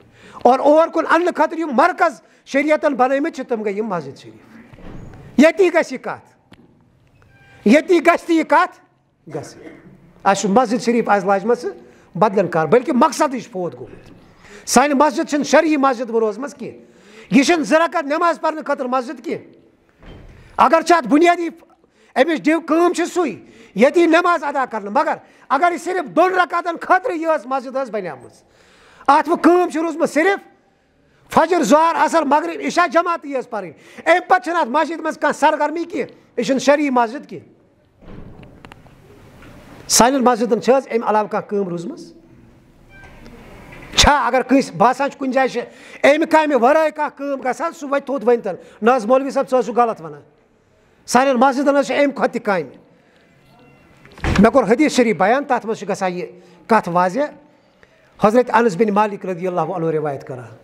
اور اور کُن اَننہٕ خٲطرٕ یِم مرکز شریعتَن بَنٲومٕتۍ چھِ تِم گٔے یِم مسجِد شریٖف۔ ییٚتی گژھِ یہِ کَتھ ییٚتی گژھِ تہِ یہِ کَتھ گژھِ اَسہِ چھُ مسجِد شریٖف آسہِ کار، بٔلکہِ مقصدٕے چھُ فوت گوٚمُت۔ سانہِ مسجِد چھِنہٕ شرعی مسجِد وۄنۍ روزمٕژ کینٛہہ یہِ چھِنہٕ زٕ رکعت نٮ۪ماز پَرنہٕ خٲطرٕ مسجِد کینٛہہ اگر چھِ اَتھ بُنیٲدی أمِس ڈِو کٲم چھِ سُے ییٚتی ادا کَرنہٕ مگر اگر یہِ صرف دۄن رکاتَن خٲطرٕ یہِ ٲس مسجِد ٲس بَنیمٕژ اَتھ صرف فجر زُہار اَصٕل مغرب یہِ چھا جماعتٕے یٲژ پَرٕنۍ اَمہِ پَتہٕ چھِنہٕ اَتھ مسجِد سرگرمی کینٛہہ یہِ چھُنہٕ شرعی مسجِد کینٛہہ سانٮ۪ن مسجِدَن چھِ حظ اَمہِ علاوٕ چھا اگر کٲنٛسہِ باسان چھُ کُنہِ جایہِ چھِ اَمہِ کامہِ وَرٲے کانٛہہ کٲم گژھان سُہ نہ مولوی صٲب ژٕ ٲسِو غلط وَنان سانٮ۪ن مسجِدَن حظ چھِ اَمہِ مےٚ کوٚر حدیٖث شریٖف بیان تَتھ منٛز چھِ گژھان یہِ کَتھ واضع حضرت انس بِن مالِک رضی اللہ علیہ رِوایت کَران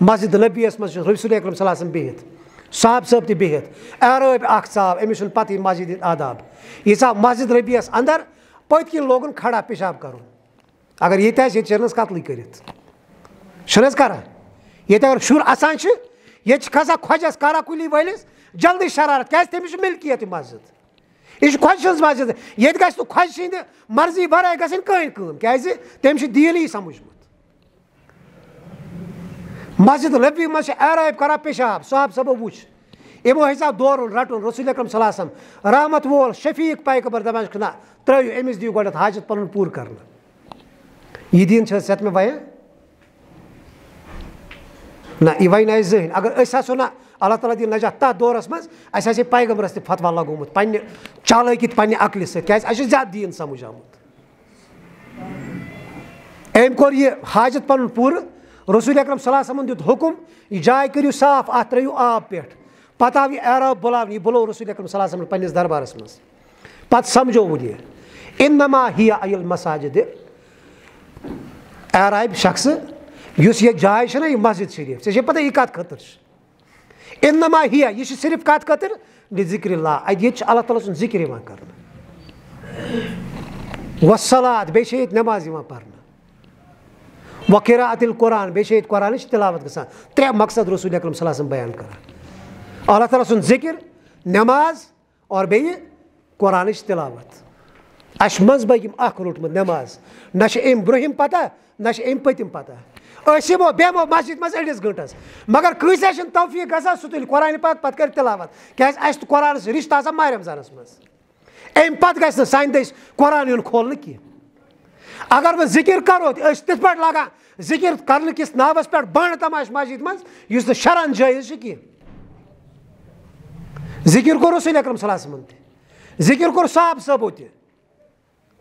مسجِد نبی یَس منٛز چھُ رسول اکرم صلاسَن بِہِتھ صاحب صٲب تہِ بِہِتھ عرٲبۍ اَکھ ژاو أمِس چھُنہٕ پَتہٕ یہِ مسجِد ہِنٛدۍ آداب یہِ ژاو مسجِد ربی یَس اَنٛدر پٔتۍ کِنۍ لوگُن کھڑا پیشاب کَرُن اگر ییٚتہِ آسہِ ییٚتہِ چھِنہٕ قتلٕے کٔرِتھ چھُنہٕ حظ کَران ییٚتہِ اگر شُر اَسان چھِ ییٚتہِ چھِ کھسان کھۄجَس کارا کُلی وٲلِس جلدی شرارت کیٛازِ تٔمِس چھُ مِلکِیت یہِ مسجِد یہِ چھُ خۄجہِ سٕنٛز مسجِد ییٚتہِ گژھِ نہٕ مرضی وَرٲے گژھٕنۍ کٕہٕنۍ کٲم کیٛازِ تٔمِس چھُ دیٖنٕے سَمجھمُت لبی منٛز چھِ عرٲبۍ کَران پیشاب صاحب صٲبو وٕچھ یِمو حِساب دورُن رَٹُن رسول اکرم صلاسم رحمت وول شفیٖق پایقبر دَپان چھُکھ نہ ترٛٲیِو أمِس دِیِو گۄڈنٮ۪تھ حاجت پَنُن پوٗرٕ کَرنہٕ یہِ دیٖن چھِ حظ ژےٚ مےٚ نہ یہِ وَنہِ نہٕ اَسہِ زٕہٕنۍ اگر أسۍ آسو نہ اللہ تعالیٰ دِیِن نجات تَتھ دورَس منٛز اَسہِ آسہِ ہے پیغمبرَس تہِ فتوا لگومُت پنٛنہِ چالٲکِتھ پنٛنہِ عقلہِ سۭتۍ کیٛازِ اَسہِ چھُ زیادٕ دیٖن سَمٕجھ آمُت أمۍ کوٚر یہِ حاجت پَنُن پوٗرٕ، رسوٗل اکرم صلح صٲبَن دیُت حُکُم، یہِ جاے کٔرِو صاف اَتھ ترٛٲیِو آب پٮ۪ٹھ پتہٕ آو یہِ عراب بُلاونہٕ یہِ بُلو رسول اکرم صلی اللہ علیہ وسلم پنٛنِس دربارس منٛز۔ پتہٕ سمجھووُن یہِ، اِنما ہِیا عیل مساجِد عرابہِ شخصہٕ یُس ییٚتہِ جاے چھےٚ نہ یہِ مسجد شریٖف۔ ژےٚ چھے پتہ یہِ کتھ خٲطرٕ چھِ اِنما ہِیا یہِ چھِ صرف کتھ خٲطرٕ نہِ ذِکرِ اللہ اَتہِ ییٚتہِ چھِ اللہ تعالیٰ سُنٛد ذِکر یِوان کرنہٕ وسلات بیٚیہِ چھِ ییٚتہِ نٮ۪ماز یِوان پرنہٕ وقیرا عتل قۄران بیٚیہِ چھِ ییٚتہِ قۄرانٕچ تِلاوت گژھان ترٛےٚ مقصد رسوٗل اکرم صلی اللہ وسلم بیان کران اللہ تعالیٰ سُنٛد ذِکر نٮ۪ماز اور بیٚیہِ قۄرانٕچ تِلاوت اَسہِ منٛز بٲگۍ یِم اکھ روٚٹمُت نٮ۪ماز نہ چھِ أمۍ برونٛہِم پتہ نہ چھِ أمۍ پٔتِم پتہ أسۍ یِمو بیٚہمو مسجد منٛز أڑِس گٲنٛٹس مگر کٲنٛسہِ چھُنہٕ توفیٖق گژھان سُہ تُلہِ قۄرانہِ پاک پتہٕ کرِ تِلاوت. کیازِ اَسہِ تہٕ قۄرانس رِشتہٕ آسان ماہِ رمضانس منٛز اَمہِ پتہٕ گژھِ نہٕ سانہِ دٔسۍ قۄران یُن کھولنہٕ کینٛہہ اگر وۄنۍ ذِکر کرو تہِ أسۍ تِتھ پٲٹھۍ لاگان ذِکر کرنہٕ کِس ناوس پٮ۪ٹھ بنٛڈ تماش مسجد منٛز یُس نہٕ شران جٲیِز چھُ کینٛہہ ذِکر کوٚر رسول اکرم صلی وسلمن تہِ ذِکر کوٚر صاحب صٲبو تہِ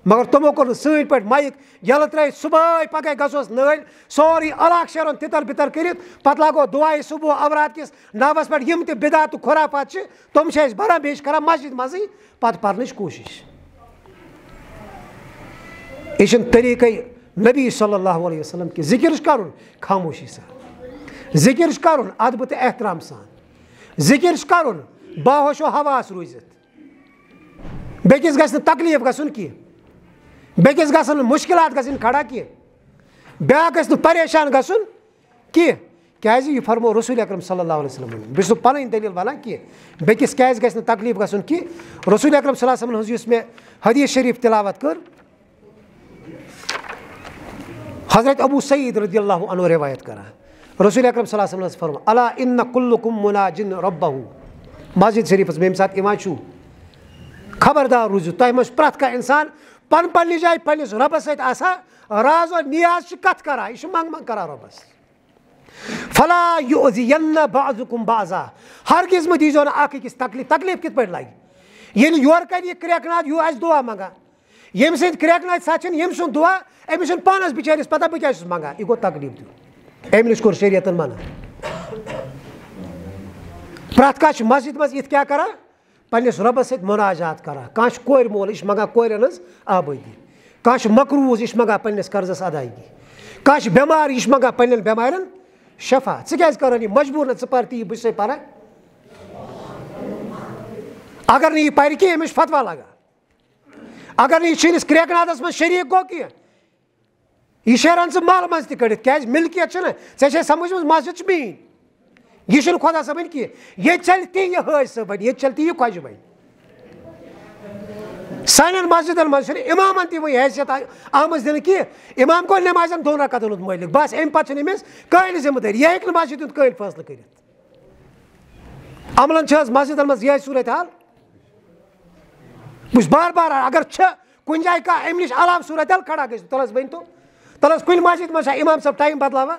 مگر تِمو کوٚر نہٕ سۭتۍ پٲٹھۍ مایِک ییٚلہٕ ترٲیِتھ صُبحٲے پگہہ گژھوس نٲلۍ، سورُے علاقہٕ شیرُن تِتر بِتر کٔرِتھ لاگو دُعایہِ صبح اورات کِس ناوس پٮ۪ٹھ یِم تہِ بِدا تہٕ خُرافات چھِ، تِم چھِ أسۍ بران، بیٚیہِ چھِ مسجد منٛزٕے پتہٕ پرنٕچ کوٗشِش۔ یہِ چھُنہٕ نبی صلی اللہ علیہ وسلم کہِ ذِکِر چھُ خاموشی سان۔ ذِکِر چھُ کرُن تہٕ احترام سان۔ ذِکِر چھُ کرُن باہوشو ہواہس روٗزِتھ۔ بیٚکِس گژھِ نہٕ تکلیٖف گژھُن کینٛہہ۔ بیٚکِس گژھن نہٕ مُشکِلات گژھٕنۍ کھڑا کینٛہہ بیٛاکھ گژھِ نہٕ پریشان گژھُن کینٛہہ کیازِ یہِ فرمو رسوٗل اکرم صلی اللہ علیہ وسلم بہٕ چھُس پَنٕنۍ دٔلیٖل وَنان کینٛہہ بیٚکِس کیازِ گژھِ نہٕ تکلیٖف گژھُن کینٛہہ رسوٗل اکرم صلی اللہ ہنٛز یُس مےٚ حدیٖث شریٖف تِلاوت کٔر۔ حضرت ابوٗ سعیٖد رضی اللہ عنو رِوایت کران رسوٗل اکرم صلی اللہ علیہ ہنٛز فرم اللہ اِن کُلُ کُم مُنا جِن رۄبہ مسجد شریٖفس منٛز ییٚمہِ ساتہٕ یِوان چھُو خبردار روٗزِو تۄہہِ منٛز چھُ پرٛٮ۪تھ کانٛہہ اِنسان پَنٕنۍ پَنٕنہِ جایہِ پنٕنِس رۄبَس سۭتۍ آسان راز اور نِیاز چھِ کَتھ کران یہِ چھُ منٛگ منٛگ کران رۄبَس فلاح یہِ نہٕ بازُکُم بازا ہرگِز مہٕ دیٖزیو نہٕ اکھ أکِس تکلیٖف تکلیٖف کِتھ پٲٹھۍ لگہِ ییٚلہِ یعنی یورٕ کَرِ یہِ کرٛٮ۪کہٕ ناد یہِ آسہِ دُعا منٛگان ییٚمہِ سۭتۍ کرٛٮ۪کہٕ نادِ ساتہٕ چھُنہٕ ییٚمہِ سُنٛد دُعا أمِس چھُنہٕ پانَس بِچٲرِس پَتہ بہٕ کیٛاہ چھُس منٛگان یہِ گوٚو تکلیٖف دیُن اَمہِ نِش کوٚر شریعتن مَنع پرٛٮ۪تھ کانٛہہ چھُ مسجد منٛز یِتھ کیٛاہ کران پنٕنِس رۄبَس سۭتۍ مُناجات کران۔ کانٛہہ چھُ کورِ مول، یہِ چھُ منٛگان کورٮ۪ن ہٕنٛز آبٲدی۔ کانٛہہ چھُ مکروٗز، یہِ چھُ منٛگان پنٕنِس قرضس ادایگی۔ کانٛہہ چھُ بٮ۪مار، یہِ چھُ منٛگان پنٕنٮ۪ن بٮ۪مارٮ۪ن شفا ژٕ کیازِ کران یہِ مجبوٗر نہٕ ژٕ پر تی بہٕ چھُسے پران؟ اگر نہٕ یہِ پرِ کینٛہہ، أمِس چھُ فتوا لگان۔ اگر نہٕ یہِ چٲنِس کرٛٮ۪کہٕ منٛز شریٖک گوٚو کینٛہہ، یہِ شیران ژٕ محلہٕ منٛز تہِ کٔڑِتھ۔ کیازِ مِلکِیت چھِنہ۔ ژےٚ چھے سمجھ منٛز مسجد چھِ میٲنۍ یہِ چھُنہٕ خۄدا صٲبٕنۍ کینٛہہ ییٚتہِ چلہِ تی یہِ حٲج صٲبن ییٚتہِ چلہِ تی یہِ خۄجہِ بَنہِ سانٮ۪ن مسجِدن منٛز چھُنہٕ اِمامن تہِ وۄنۍ حیثیت آمٕژ دِنہٕ کینٛہہ اِمام گوٚو نٮ۪مازٮ۪ن دۄن رکتن ہُنٛد مٲلِک بس اَمہِ پتہٕ چھُنہٕ أمِس کٕہٕنۍ ذِمہٕ دٲری یہِ ہیٚکہِ نہٕ مسجد ہُنٛد کٕہٕنۍ فٲصلہٕ کٔرِتھ عملن چھِ حظ مسجدن منٛز یِہے صوٗرت حال۔ بہٕ چھُس بار بار اگر چھِ کُنہِ جایہِ کانٛہہ اَمہِ نِش علاوٕ صوٗرت حال کھڑا گٔژھِتھ تَلہٕ حظ ؤنۍ تو حظ کُنہِ مسجد منٛز چھا اِمام صٲب ٹایم بدلاوان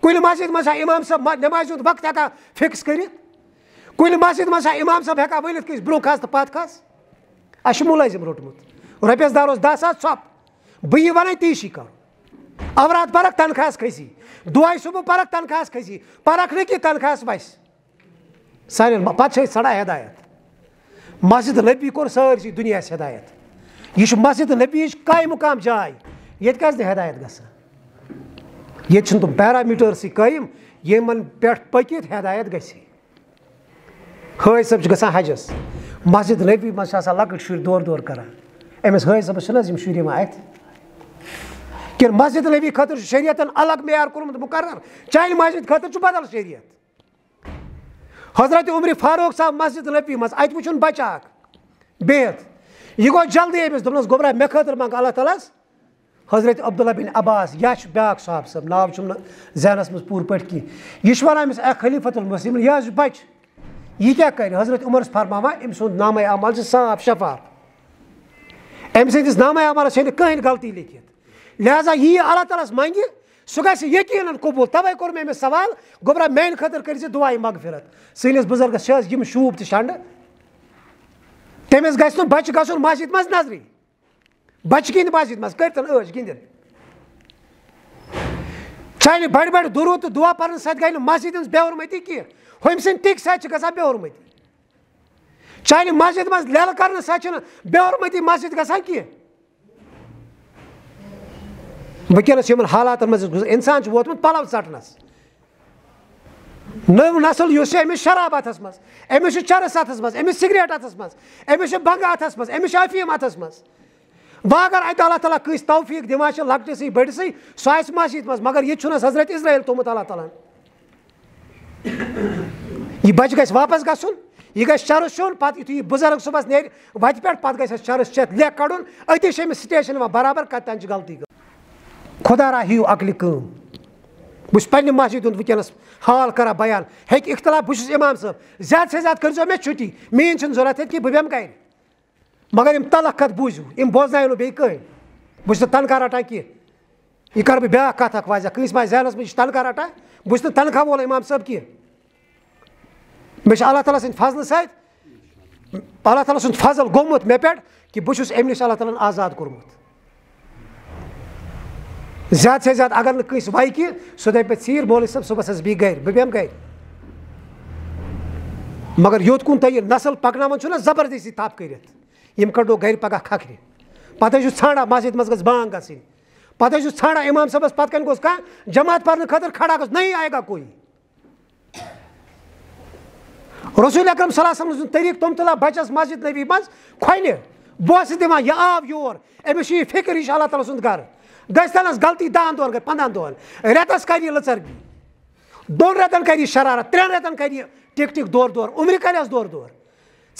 کُنہِ مسجد منٛز چھا اِمام صٲب نٮ۪مازِ ہُنٛد وقت ہٮ۪کان فِکٕس کٔرِتھ کُنہِ مسجد منٛز چھا اِمام صٲب ہٮ۪کان ؤنِتھ کہِ برونٛہہ کھس تہٕ پتھ کھس اَسہِ چھُ مُلٲزِم روٚٹمُت۔ رۄپیَس دار اوس دہ ساس ژھۄپ بہٕ یہِ وَنَے تی چھی کَرُن اورات پَرکھ تَنخواہَس کھٔسی دۄہے صُبح پَرکھ تَنخواہَس کھٔسی پَرکھ نہٕ کینٛہہ تَنخواہَس وَسہِ سانٮ۪ن پَتہٕ چھِ أسۍ مسجد نبی کوٚر سٲرسٕے دُنیاہَس ہِدایت۔ یہِ چھُ مسجد نبیِچ کاے مُقام جاے ییٚتہِ کیازِ نہٕ گژھان ییٚتہِ چھِنہٕ تِم پیرامیٖٹٲرسٕے قٲیِم یِمن پٮ۪ٹھ پٔکِتھ ہِدایت گژھِ۔ حٲج صٲب چھِ گژھان حجس۔ مسجد نبی منٛز چھِ آسان لۄکٕٹۍ شُرۍ دورٕ دورٕ کران۔ أمِس حٲج صٲبَس چھِنہٕ حظ یِم شُرۍ یِوان اَتھِ۔ کِنہٕ مسجد نبی خٲطرٕ چھُ الگ معیار کوٚرمُت مُقرر۔ چانہِ مسجد خٲطرٕ چھُ بدل شریعت۔ حضرت عمرِ فاروق صاحب مسجد نبی منٛز، اَتہِ وٕچھُن بچہٕ اکھ بِہِتھ یہِ گوٚو جلدی أمِس، دوٚپنَس گوٚبرا، مےٚ خٲطرٕ منٛگ اللہ تعالیٰ ہَس حضرت عبداللہ بِن عباس، یا چھُ بیٛاکھ صاحب صٲب ناو چھُم نہٕ ذہنَس منٛز پوٗرٕ پٲٹھۍ کینٛہہ۔ یہِ چھُ وَنان أمِس اکھ خلیٖفت المسلم یہِ حظ چھُ بَچہِ یہِ کیٛاہ حضرت عمرس فرماوان، أمۍ سُنٛد نامے عمل صاف شفاف۔ أمۍ سٕنٛدِس نامے عملس چھےٚ نہٕ غلطی لیکھِتھ۔ لہٰذا یہِ اللہ تعالیٰ ہَس منٛگہِ سُہ گژھِ یقیٖنن قبوٗل۔ تَوے کوٚر مےٚ أمِس سوال، گوٚبرا میانہِ خٲطرٕ کٔرۍ زِ مغفرت۔ سٲنِس بُزرگس چھِ حظ یِم شوٗب تہٕ شنٛڈٕ۔ تٔمِس گژھِ نہٕ مسجد منٛز نظرٕے بچہِ گِنٛدِ مسجد منٛز کٔرۍ تن ٲش گِنٛدِتھ چانہِ بَڑِ بَڑِ دُروٗ تہٕ دُعا پَرنہٕ سۭتۍ گٔے نہٕ مسجد ہٕنٛز بیٚورمٔتی کینٛہہ ہم سن ٹک سات گژھان بےورمتی چانہ مسجد مز لل کر سات بےورمتی مسجد گژھان کی ونکس حالات مز انسان ووتمت پلو ژٹنس نو نسل اس امس شراب اتس مز امس چرس اتس مز امس سگریٹ اتس مز امس بنگ اتس مز امس افیم اتس مز وۄنۍ اگر اتہِ اللہ تعالیٰ کٲنٛسہِ توفیٖق دِوان چھِ لۄکٹِسٕے بٔڑسٕے سُہ آسہِ مسجد منٛز مگر ییٚتہِ چھُنہٕ حضرت اسرایل تھوٚمُت اللہ تعالیٰ۔ ہن یہِ بَچہِ گژھِ واپس گژھُن یہ گھر چرس چون پہ یو بزرگ صبح نیر وتہ پہ پہ گھس چرس چیت لیک کڑن۔ اتی امس سٹیشن برابر کتان غلطی خدا را ہیو عقل کم بہت پنہ مسجد ہند ونکس حال کرا بیان۔ ہیک اختلاف بہس امام صاحب زیادہ سے زیادہ کرزو مے چھٹی۔ مین چھ ضرورت کہ بہ بیمہ گھر مگر یم تلخ کت بوزو یم بوزنائن بی کہیں بہس تنخواہ رٹان کی یہ کر بہ بیاکھ کت اخ واضح کنس ما ذہنس مجھ تنخواہ رٹان بہس تنخواہ وول امام صاحب کی مجھے اللہ تعالیٰ سند فضل ست اللہ تعالیٰ سند فضل گومت مے پہ کہ بہس ام نش اللہ تعالیٰ آزاد کورمت زیادہ سے زیادہ اگر نس وی کی سہ دپ ژیر مول صاحب صبح ٲس بیٚیہِ گرِ بہٕ بیٚہمہٕ گرِ مگر یوٚت کُن تۄہہِ یہِ نسل پکناوان چھُو نا زبردستی تھپ کٔرِتھ یِم کڑو گرِ پگہہ کھکھرِ پتہٕ ٲسِو ژھانڈان مسجد منٛز گژھِ بانگ گژھٕنۍ پتہٕ ٲسِو ژھانڈان اِمام صٲبس پتہٕ کَنۍ گوٚژھ کانٛہہ جماعت پرنہٕ خٲطرٕ کھڑا گوٚژھ نہیں آئے گا کوئی۔ رسول اکرم صلی اللہ علیہ وسلم طریقہ تم تلا بچس مسجد نبی مز کھۄنہِ بوسہٕ دِوان یہِ آو یور۔ أمِس چھُ یہِ فِکر یہِ چھُ اللہ تعالیٰ سُنٛد گرٕ گژھِ تنس غلطی دہن دۄہن گٔے پنٛدہن دۄہن رٮ۪تس کرِ یہِ لٔژرگی دۄن رٮ۪تن کرِ یہِ شرارت ترٛٮ۪ن رٮ۪تن کرِ یہِ ٹِک ٹِک دورٕ دورٕ۔ عمرِ کرٮ۪س دورٕ دورٕ۔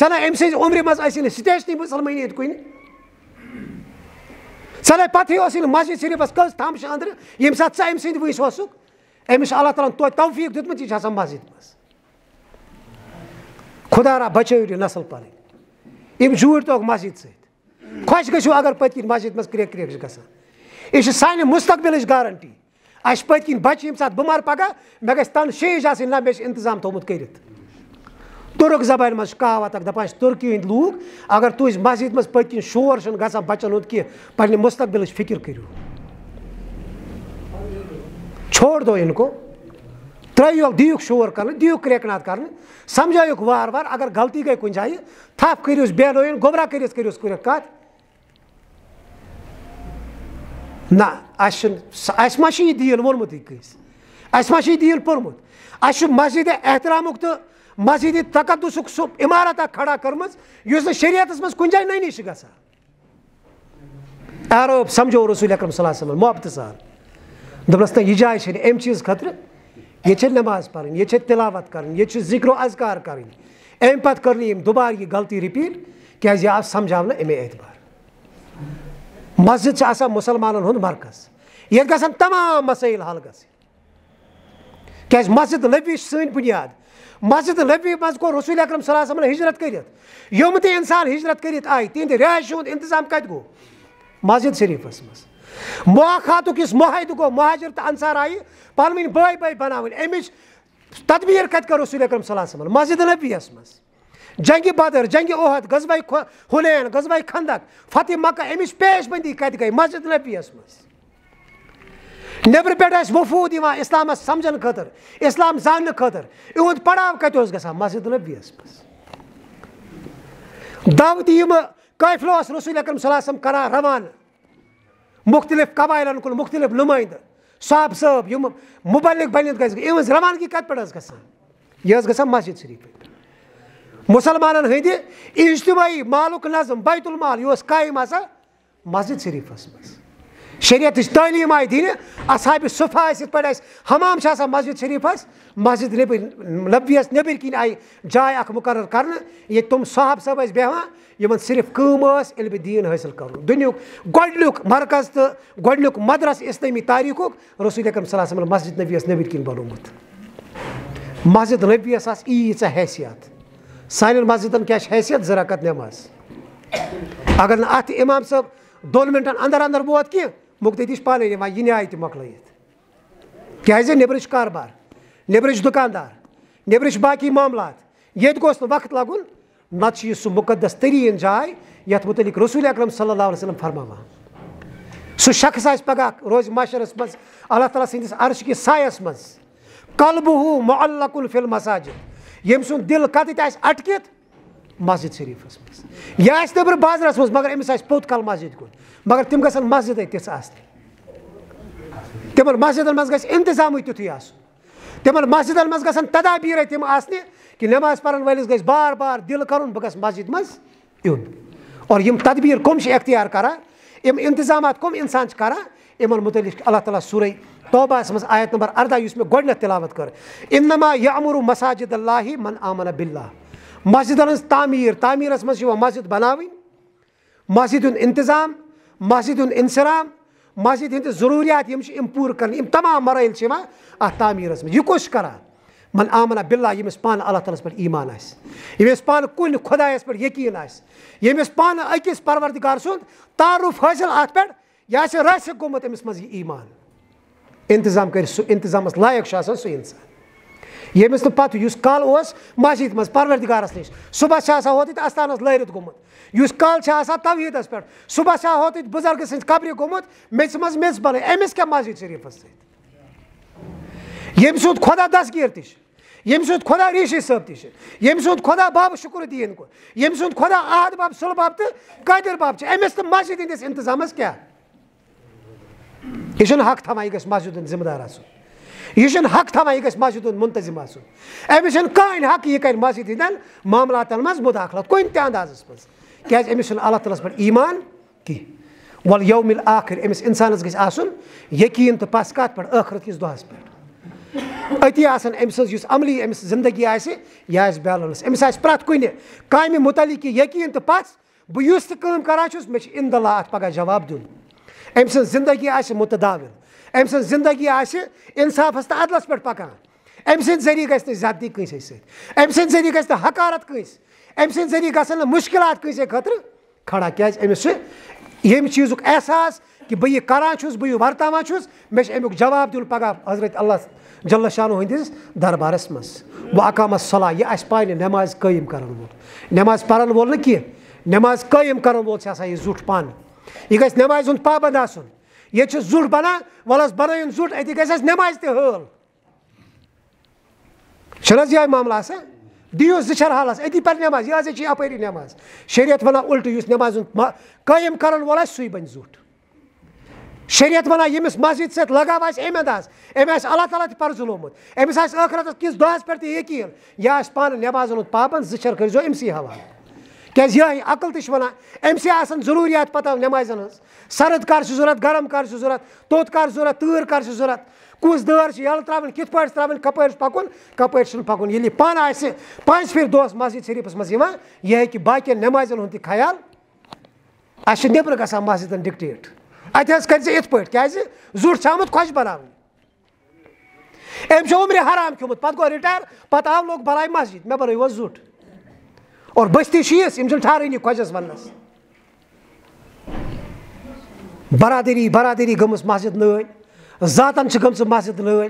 ژٕ نا أمۍ سٕنٛزِ عمرِ منٛز ٲسی نہٕ سٹیشنٕے مُسلمٲنی ییٚتہِ کُنہِ ژٕ نَے پتہٕے نہٕ مسجد شریٖفس کٔژ تھم چھِ أنٛدرٕ ییٚمہِ ساتہٕ ژٕ أمۍ سٕنٛدۍ وٕنۍ اوسُکھ أمِس چھُ اللہ تعالیٰ ہن توتہِ توفیٖق دیُتمُت یہِ چھِ آسان مسجد منٛز خۄدا را بچٲیِو یہِ نسل پنٕنۍ یِم جوٗرۍ توکھ مسجد سۭتۍ خۄش گٔژھِو اگر پٔتۍ کِنۍ مسجد منٛز کرٛیک کرٛیک چھِ گژھان یہ سانہ مستقبلچ گارنٹی اس پت یم سات بمار پگہ مے گھس تن شیش آن نہ مے انتظام تھومت کرت ترک زبان مز کہاوت اک دپان ترکی ہند لوگ اگر تُہۍ مسجد مز پٔتۍ کِنۍ شور چھُنہٕ گژھان بچن ہُنٛد کینٛہہ پننہِ مستقبلٕچ فِکر کٔرِو چھوڑ دو ان کو ترٛٲیِو دِیِو شور کرنہٕ دِیِو کرٛیکنات کرنہٕ سمجھٲیِکھ وار وار اگر غلطی گٔے کُنہِ جایہِ تھپھ کٔرِوُس بیٚہنٲیِن گۄمراہ کٔرِتھ کٔرِوُس کٔرِتھ کتھ نہ اَسہِ ما چھِ یہِ دیٖن ووٚنمُتٕے کٲنٛسہِ اَسہِ ما چھِ یہِ دیٖن پوٚرمُت اَسہِ چھُ مسجدِ احترامُک تہٕ مسجدِ تقدُسُک سُہ عمارت کھڑا کٔرمٕژ یُس نہٕ شریعتس منٛز کُنہِ جایہِ نٔنی چھِ گژھان۔ سمجھو رسول اکرم صلی اللہ وسلم محبتہٕ سان۔ دوٚپنَس نہ یہِ جاے چھَنہٕ اَمہِ چیٖز خٲطرٕ ییٚتہِ چھِ نٮ۪ماز پَرٕنۍ ییٚتہِ چھِ تِلاوت کَرٕنۍ ییٚتہِ چھِ اذکار کَرٕنۍ۔ اَمہِ پَتہٕ کٔر نہٕ یِم دُبارٕ یہِ غلطی رِپیٖٹ، کیازِ یہِ آو سمجھاونہٕ اَمے اعتبار۔ مسجد آسان مُسلمانن ہُنٛد مرکز۔ ییٚتہِ گژھن تمام مسٲیِل حل گژھٕنۍ۔ کیازِ مسجد نبی چھِ سٲنۍ بُنیاد۔ مسجد نبی منٛز کوٚر رسول اکرم صلی اللہ علیہ ہجرت کٔرِتھ یِم تہِ اِنسان ہجرت کٔرِتھ آیہِ تِہنٛدِ رِہٲیشہِ ہُنٛد انتظام کتہِ گوٚو مسجد شریٖفس منٛز. مواخاتُک یُس معاہدٕ گوٚو مہاجر تہٕ انصار آیہِ پانہٕ ؤنۍ بٲے بٲے بناوٕنۍ امِچ تدبیٖر کتہِ رسول اکرم صلی اللہ علیہ مسجد نبی یس منٛز. بدر جنگہِ عہد غزباے حُلین غزباے خندق فتح مکہ امِچ پیش بندی کتہِ گٔے مسجد نبی یس نیبرٕ پٮ۪ٹھ ٲسۍ وفوٗد یِوان اِسلامس سمجھنہٕ خٲطرٕ اِسلام زاننہٕ خٲطرٕ یِہُنٛد پڑاو اوس گژھان مسجد نبی یس منٛز دعوتہِ یِمہٕ رسول اکرم صلی وسلم کران روانہٕ مُختلِف قبایلن کُن مُختلِف نُمٲیندٕ صاحب صٲب یِم مُبلِک بٔنِتھ گژھِ یِہٕنٛز روانگی کتہِ پٮ۪ٹھ ٲس گژھان یہِ ٲس گژھان مسجد شریٖف پٮ۪ٹھ مُسلمانن ہٕنٛدِ اجتمٲعی مالُک نظم بیت المال یہِ اوس قٲیِم آسان مسجد شریٖفس منٛز شریعتٕچ تعلیٖم آیہِ دِنہِ اصحابہِ صُفا ٲسۍ یِتھ پٲٹھۍ اَسہِ حمام چھِ آسان مسجد شریٖفس مسجد نیٚبٕرۍ نبیَس نیٚبٕرۍ کِنۍ آیہِ جاے اکھ مُقرر کرنہٕ ییٚتہِ تِم صاحب صٲب ٲسۍ بیٚہوان یِمن صرف کٲم ٲس علمِ دیٖن حٲصِل کرُن۔ دُنیُک گۄڈٕنیُک مرکز تہٕ گۄڈٕنیُک مدرس اِسلٲمی تاریٖخُک رسول اکرم صلی اللہ علیہ وسلم مسجد نبیس نیٚبٕرۍ کِنۍ بنومُت مسجد نبیس آسہٕ ییٖژاہ حیثیت۔ سانٮ۪ن مسجدن کیٛاہ چھِ حیثیت زٕ رکت نٮ۪ماز اگر نہٕ اتھ امام صٲب دۄن مِنٹن انٛدر انٛدر ووت کینٛہہ مُختٔدی چھِ پانے یِوان یہِ نیاے تہِ مۄکلٲیِتھ کیازِ نیٚبرٕ چھُ کاربار نیٚبرٕ چھِ دُکاندار نیٚبرٕ چھِ باقٕے معاملات ییٚتہِ گوٚژھ نہٕ وقت لگُن نتہٕ چھُ یہِ سُہ مُقدس تریٖن جاے یتھ مُتعلِق رسول اکرم صلی اللہ علیہ وسلم فرماوان سُہ شخص آسہِ پگہہ روزِ ماشرس منٛز اللہ تعالیٰ سٕنٛدِس عرش کِس سایس منٛز کلبہٕ ہُہ مُعلق الفِل مساجد یم سُنٛد دِل کَتٮ۪تھ آسہِ اَٹکِتھ مسجد شریٖفَس منٛز یہِ آسہِ نیٚبرٕ بازرَس منٛز مگر أمِس آسہِ پوٚت کَل مسجد کُن مگر تِم گژھن مسجدٕے تِژھ آسنہِ تِمن مسجدن منٛز گژھِ اِنتظامٕے تیُتھُے آسُن۔ تِمن مسجدن منٛز گژھن تدابیٖرے تِم آسنہِ کہِ نٮ۪ماز پرن وٲلِس گژھِ بار بار دِل کَرُن بہٕ گژھٕ مسجد منٛز یُن۔ اور یِم تدبیٖر کٕم چھِ اختیار کران یِم اِنتظامات کٕم اِنسان چھِ کران یِمن مُتعلِق اللہ تعالیٰ سورُے توبہس منٛز آیت نمبر ارداہ یُس مےٚ گۄڈٕنیتھ تِلاوت کٔر۔ اِنما یہِ امرو مساجد اللہ من آمن بِلّہ مسجدن ہٕنٛز تعمیٖر تعمیٖرس منٛز چھِ مسجد بناوٕنۍ۔ مسجد ہُنٛد انتظام مسجد ہُنٛد انصرام مسجد ہٕنٛدِس ضروٗریات یِم چھِ یِم تمام مَرٲیِل چھِ یِوان اَتھ تعمیٖرَس منٛز۔ یہِ کران؟ من آمنا بِلّہ ییٚمِس پانہٕ اللہ تعالیٰ ہَس پٮ۪ٹھ ایٖمان آسہِ۔ ییٚمِس پانہٕ کُنہِ خۄدایَس پٮ۪ٹھ یقیٖن آسہِ۔ ییٚمِس پانہٕ أکِس پروردِگار سُنٛد تعارُف حٲصِل اَتھ پٮ۪ٹھ یہِ آسہِ رٲسِک گوٚمُت أمِس منٛز یہِ ایٖمان۔ اِنتظام کَرِ سُہ اِنتظامَس لایق چھُ آسان سُہ اِنسان۔ ییٚمِس مسجد منٛز پروردِگارَس نِش، صُبحس چھِ آسان ہوٚتٕتۍ اَستانَس لٲرِتھ یُس کَل چھِ آسان توحیٖدَس پٮ۪ٹھ. صُبحس چھِ ہوٚتٕتۍ بُزرگہٕ سٕنٛزِ قبرِ گوٚمُت، میٚژِ منٛز میٚژ بَنٲوِتھ أمِس مسجد شریٖفَس سۭتۍ؟ ییٚمہِ سُنٛد خۄدا دسگیٖر تہِ چھُ، ییٚمہِ سُنٛد خۄدا ریٖشی صٲب تہِ چھُ، ییٚمہِ سُنٛد خۄدا بابہٕ شُکُر دیٖن گوٚو ییٚمہِ سُنٛد خۄدا عاد بب سُلہٕ بب تہٕ قٲدِر بب چھُ. أمِس تہٕ مسجد ہِنٛدِس اِنتظامَس کیاہ؟ یہِ چھُنہٕ حق تھاوان، یہِ گژھِ مسجد ہُنٛد ذِمہٕ دار آسُن. یہِ چھُنہٕ حق تھاوان، یہِ گژھِ مسجد ہُنٛد مُنتظِم آسُن. أمِس چھُنہٕ کٕہٕنۍ حق، یہِ کَرِ مسجد ہِنٛدٮ۪ن معاملاتن منٛز مُداخلت، کُنہِ تہِ اَندازَس منٛز. کیازِ أمِس چھُنہٕ اللہ تعالیٰ ہَس پٮ۪ٹھ ایٖمان کینٛہہ وَلہٕ یومِل آخر أمِس اِنسانَس گژھِ آسُن یقیٖن تہٕ پَس کَتھ پٮ۪ٹھ ٲخرت کِس دۄہَس پٮ۪ٹھ أتی آسان أمۍ سٕنٛز عملی أمِس زندگی آسہِ یہِ آسہِ بیلَنٕس أمِس آسہِ پرٛٮ۪تھ کُنہِ کامہِ مُتعلِق یہِ یقیٖن تہٕ پَژھ بہٕ یُس تہِ کٲم کَران چھُس مےٚ چھُ اِندلہ اَتھ جواب دیُن أمۍ سٕنٛز زندگی آسہِ مُتداوِل أمۍ سٕنٛز زندگی آسہِ اِنصافَس تہٕ عدلَس پٮ۪ٹھ پَکان أمۍ سٕنٛدۍ ذٔریعہٕ گژھِ نہٕ زیادتی کٲنٛسے سۭتۍ أمۍ سٕنٛدۍ ذٔریعہٕ گژھِ نہٕ حکارت کٲنٛسہِ أمۍ سٕنٛدۍ ذٔریعہٕ گژھن نہٕ مُشکِلات کٲنٛسے خٲطرٕ کھڑا کیازِ أمِس چھُ ییٚمہِ چیٖزُک احساس کہِ بہٕ یہِ کَران چھُس بہٕ یہِ وَرتاوان چھُس مےٚ چھُ اَمیُک جواب دیُن پَگاہ حضرت اللہ جلہ شانو ہٕنٛدِس دربارَس منٛز وۄنۍ اقامت صلح یہِ آسہِ پانہِ نٮ۪ماز قٲیِم کَرَن وول نٮ۪ماز پَرَن وول نہٕ کینٛہہ نٮ۪ماز قٲیِم کَرَن وول چھِ آسان یہِ زیُٹھ پانہٕ یہِ گژھِ نٮ۪مازِ ہُنٛد پابنٛد آسُن ییٚتہِ چھُ زُٹھ بَنان وَلہٕ حظ بَنٲیِن زُٹھ أتی گژھِ اَسہِ زٕ حالَس أتی پَرِ نٮ۪ماز یہِ چھِ یَپٲری نٮ۪ماز شریعت وَنان اُلٹہٕ یُس نٮ۪مازِ ہُنٛد قٲیِم کَرَن وول آسہِ سُے بَنہِ زیُٹھ شریعت وَنان ییٚمِس مسجد سۭتۍ لگاو آسہِ اَمہِ اَنداز أمۍ آسہِ اللہ تعالیٰ تہِ پَرزُلومُت أمِس آسہِ ٲخرَتَس کِس دۄہَس پٮ۪ٹھ تہِ یقیٖن یہِ آسہِ پانہٕ نٮ۪مازَن ہُنٛد پابنٛد زٕ چھَر کٔرۍزیو أمسٕے حوالہٕ کیازِ عقل تہِ چھِ وَنان أمسٕے آسان ضروٗریات پَتہ نٮ۪مازٮ۪ن ہٕنٛز سرٕد کر چھِ ضوٚرَتھ گرم کر چھِ ضوٚرَتھ توٚت کر ضوٚرَتھ تۭر کر چھِ ضوٚرَتھ کُس دٲر چھِ یَلہٕ ترٛاوٕنۍ کِتھ پٲٹھۍ چھِ ترٛاوٕنۍ کَپٲرۍ چھِ پَکُن کَپٲرۍ چھُنہٕ پَکُن ییٚلہِ یہِ پانہٕ آسہِ پھِرِ دۄہَس مسجد شریٖفَس منٛز یِوان یہِ ہیٚکہِ باقٕیَن نٮ۪مازٮ۪ن ہُنٛد تہِ خیال اَسہِ چھِ نیٚبرٕ گژھان مسجدَن ڈِکٹیٹ اَتہِ حظ کٔرۍ زِ یِتھ پٲٹھۍ کیٛازِ زُٹھ چھِ آمُت خۄش بَناونہٕ أمۍ چھُ عُمرِ حرام کھیوٚمُت پَتہٕ گوٚو رِٹایر پَتہٕ آو لوگ بَلاے مسجد مےٚ بَنٲیِو حظ زُٹھ اور بٔستی چھِ یِژھ یِم چھِنہٕ ٹھہرٲنی خۄجَس وَننَس برادٔری برادٔری گٔمٕژ مسجد نٲلۍ ذاتن چھِ گٔمژٕ مسجد نٲلۍ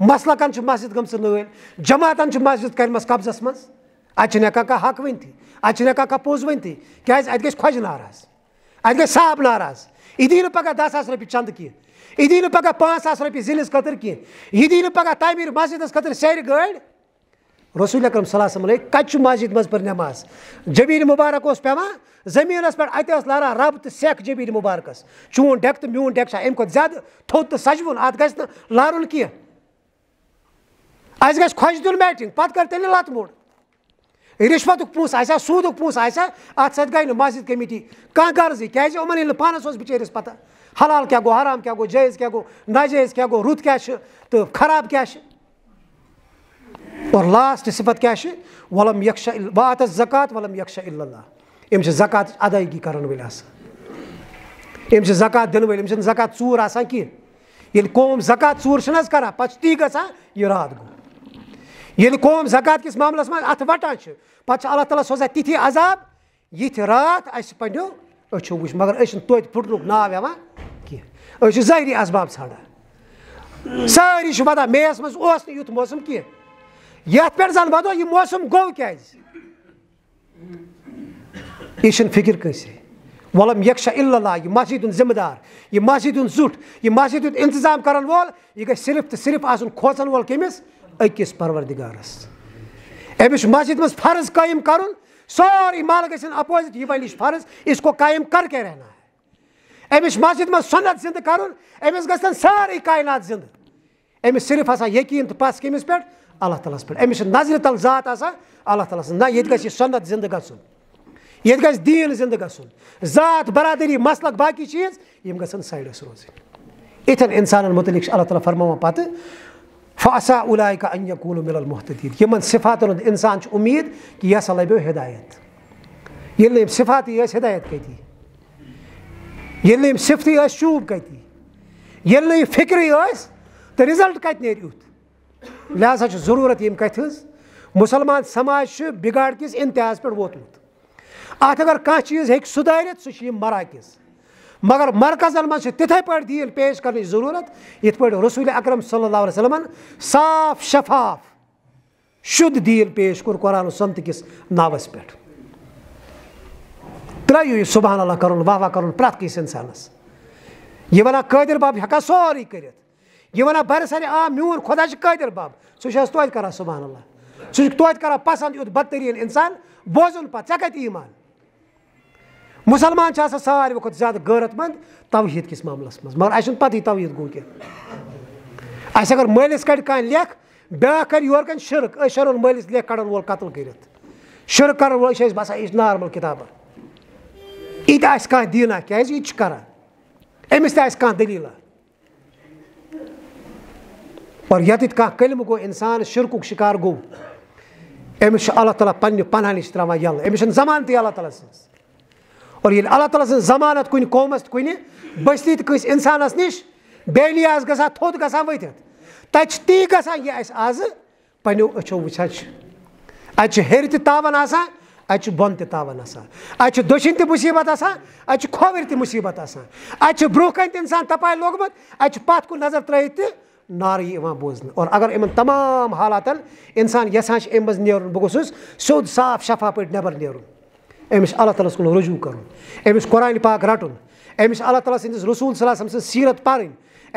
مَسلَکَن چھِ مسجد گٔمژٕ نٲلۍ جماعتن چھِ مسجد کَرِمَژٕ قبضس منٛز۔ اَتہِ چھِنہٕ ہٮ۪کان کانٛہہ حق ؤنۍتھٕے اَتہِ چھِنہٕ ہٮ۪کان کانٛہہ پوٚز ؤنۍتھٕے کیٛازِ اَتہِ گژھِ خۄجہِ ناراض، اَتہِ گژھِ صاف ناراض۔ یہِ دی نہٕ دہ ساس رۄپیہِ چنٛدٕ کینٛہہ، یہِ دی نہٕ پَگاہ پانٛژھ ساس رۄپیہِ ذِلِس خٲطرٕ کینٛہہ، یہِ دی نہٕ پَگاہ تعمیٖر مسجِدَس خٲطرٕ سیرِ گٲڑۍ۔ رسوٗل اکرم صلی صلح صلم کَتہِ چھُ مسجد مز منٛز پٔر نٮ۪ماز جبیٖر مُبارک اوس پیٚوان زٔمیٖنَس پٮ۪ٹھ اَتہِ ٲس لاران رَب تہٕ سٮ۪کھ جبیٖر مُبارکَس چون ڈٮ۪کہٕ تہٕ میون ڈٮ۪کہٕ چھا اَمہِ کھۄتہٕ زیادٕ تھوٚد تہٕ سَجوُن اَتھ گژھِ نہٕ لارُن کینٛہہ اَسہِ گژھِ خۄش دیُن میٹِنٛگ پَتہٕ کَرِ تیٚلہِ لَتہٕ موٚڑ۔ رِشوَتُک پونٛسہٕ آسہِ ہا سوٗدُک پونٛسہٕ آسہِ ہا اَتھ مسجد کٔمِٹی کانٛہہ غرضٕے کیٛازِ یِمَن ییٚلہِ نہٕ پانَس اوس بِچٲرِس پَتہ حلال کیٛاہ گوٚو حرام کیٛاہ گوٚو جٲیِز کیٛاہ گوٚو ناجٲیِز کیٛاہ گوٚو رُت کیٛاہ چھُ تہٕ خراب کیٛاہ چھِ اور لاسٹ صفت کیا ہے ولم یکشا بات الزکات ولم یکشا اللہ چھ زکات ادائیگی کرن ول اس ایم چھ زکات دن ول ایم چھ زکات ژور اسا کی یل قوم زکات ژور چھنس کرا پچتی گسا تی رات گو یل قوم زکات کس معاملس من أت وٹان چھ پچ اللہ تعالی سوزان تیتی عذاب یت رات اس پنڈو أشو وش مگر اس توت پرنوك ناو يما كي أشو زايري أسباب ساڑا ساری شو بدا ميس مز أوس يوت موسم کی یَتھ پٮ۪ٹھ زَن وَنو یہِ موسم گوٚو کیٛازِ یہِ چھِنہٕ فِکِر کٲنٛسے وَلَم یکشا اللہ یہِ مسجد ہُنٛد ذِمہٕ دار یہِ مسجد ہُنٛد زُٹھ یہِ مسجد ہُنٛد اِنتظام کَرَن وول یہِ گژھِ صرف تہٕ صرف آسُن کھوژَن وول کٔمِس أکِس پَروَردِگارَس أمِس چھُ مسجد منٛز فرض قٲیِم کَرُن سورُے مال گژھن اپوزِٹ یہِ وَنہِ یہِ چھُ فرض اس کو قٲیِم کر کے رہنا ہے أمِس چھُ مسجد منٛز سۄنت زِندٕ الله تعالى سبحانه. أمي شن نازل تال زات أسا الله تعالى سبحانه. يدك أشي سنة زندقة سون يدك أشي دين زندقة سون زات برادري مسلك باقي شيء يم قصن سايد سروزين إثن إنسان المتلقي الله تعالى فرما ما بات فأسا أولئك أن يكونوا من المهتدين. يمن صفات الإنسان شو أمير كي يصل به هداية يلي صفات يس هداية كيتي. يلي صفتي يس شوب كيتي. يلي فكري يس تريزلت كيت نيريوت. لِہٰذا چھِ ضروٗرت ییٚمہِ کَتھِ ہٕنٛز مُسلمان سماج چھُ بِگاڑ کِس اِمتِحاس پٮ۪ٹھ ووتمُت۔ اَتھ اگر کانٛہہ چیٖز ہیٚکہِ سُدٲرِتھ سُہ چھُ یِم مراکِز۔ مگر مرکزن منٛز چھِ تِتھٕے پٲٹھۍ دیٖن پیش کرنٕچ ضروٗرت، یِتھ پٲٹھۍ رسوٗل اکرم صلی اللہ علیہ وسلمن صاف شفاف شُد دیٖن پیش کوٚر قۄران سنتہٕ کِس ناوس پٮ۪ٹھ۔ ترٲیِو یہِ صبحن اللہ کرُن، واہ واہ کرُن پرٛٮ۪تھ کٲنٛسہِ اِنسانس۔ یہِ وَنان قٲدِر بب ہٮ۪کان سورُے کٔرِتھ۔ یہِ وَنان بَرِ سارے آ میون خۄدا چھُ بب سُہ چھُ حظ توتہِ کران صبحن اللہ سُہ چھُ توتہِ کران پسنٛد یُتھ بدتریٖن اِنسان بوزُن پتہٕ ژےٚ کَتہِ ایٖمان مُسلمان چھِ آسان ساروی کھۄتہٕ زیادٕ غٲرت منٛد توحیٖد کِس معاملَس منٛز مگر اَسہِ چھُنہٕ پَتہٕ توحیٖد گوٚو کینٛہہ اَسہِ اگر مٲلِس کَڑِ کانٛہہ لیکھ بیٛاکھ کَرِ یورٕ کَنۍ شِرک أسۍ شرون مٲلِس لیکھ کَڑن وول قتٕل کٔرِتھ شِرک کَرن وول چھِ أسۍ باسان یہِ چھِ نارمل کِتابہ یہِ تہِ آسہِ کانٛہہ دیٖنا کیازِ یہِ تہِ چھُ کران أمِس تہِ آسہِ کانٛہہ دٔلیٖلا اور ییٚتٮ۪تھ کانٛہہ کٔلمہٕ گوٚو اِنسان شِرکُک شِکار گوٚو أمِس چھُ اللہ تعالیٰ پنٕنہِ پناہ نِش ترٛاوان یَلہٕ أمِس چھَنہٕ زمانتٕے اللہ تعالیٰ سٕنٛز اور ییٚلہِ اللہ تعالیٰ سٕنٛز زمانت کُنہِ قومَس تہٕ کُنہِ بٔستی تہٕ کٲنٛسہِ اِنسانَس نِش بیلی آسہِ گژھان تھوٚد گژھان ؤتھِتھ تَتہِ چھِ تی گژھان یہِ اَسہِ آزٕ پنٛنیو أچھو وٕچھان چھِ اَتہِ چھُ ہیٚرِ تہِ تاوَن آسان اَتہِ چھُ بۄنہٕ تہِ تاوَن آسان اَتہِ چھُ دٔچھِنۍ تہِ مُصیٖبت آسان اَتہِ چھُ کھووٕرۍ تہِ مُصیٖبت آسان اَتہِ چھُ برونٛہہ کَنہِ تہِ اِنسان تَپاے لوگمُت اَتہِ چھُ پَتھ کُن نظر ترٲیِتھ تہِ نارٕ یِوان بوزنہٕ اور اگر یِمن تمام حالاتن اِنسان یژھان چھِ اَمہِ منٛز نیرُن بہٕ گوٚژھُس سیوٚد صاف شفا پٲٹھۍ نٮ۪بر نیرُن۔ أمِس چھُ اللہ تعالیٰ ہَس کُن رجوٗع کَرُن۔ أمِس قۄرانہِ پاک رَٹُن۔ أمِس چھِ اللہ تعالیٰ سٕنٛدِس رسوٗل صلی سٕنٛز سیٖرت پَرٕنۍ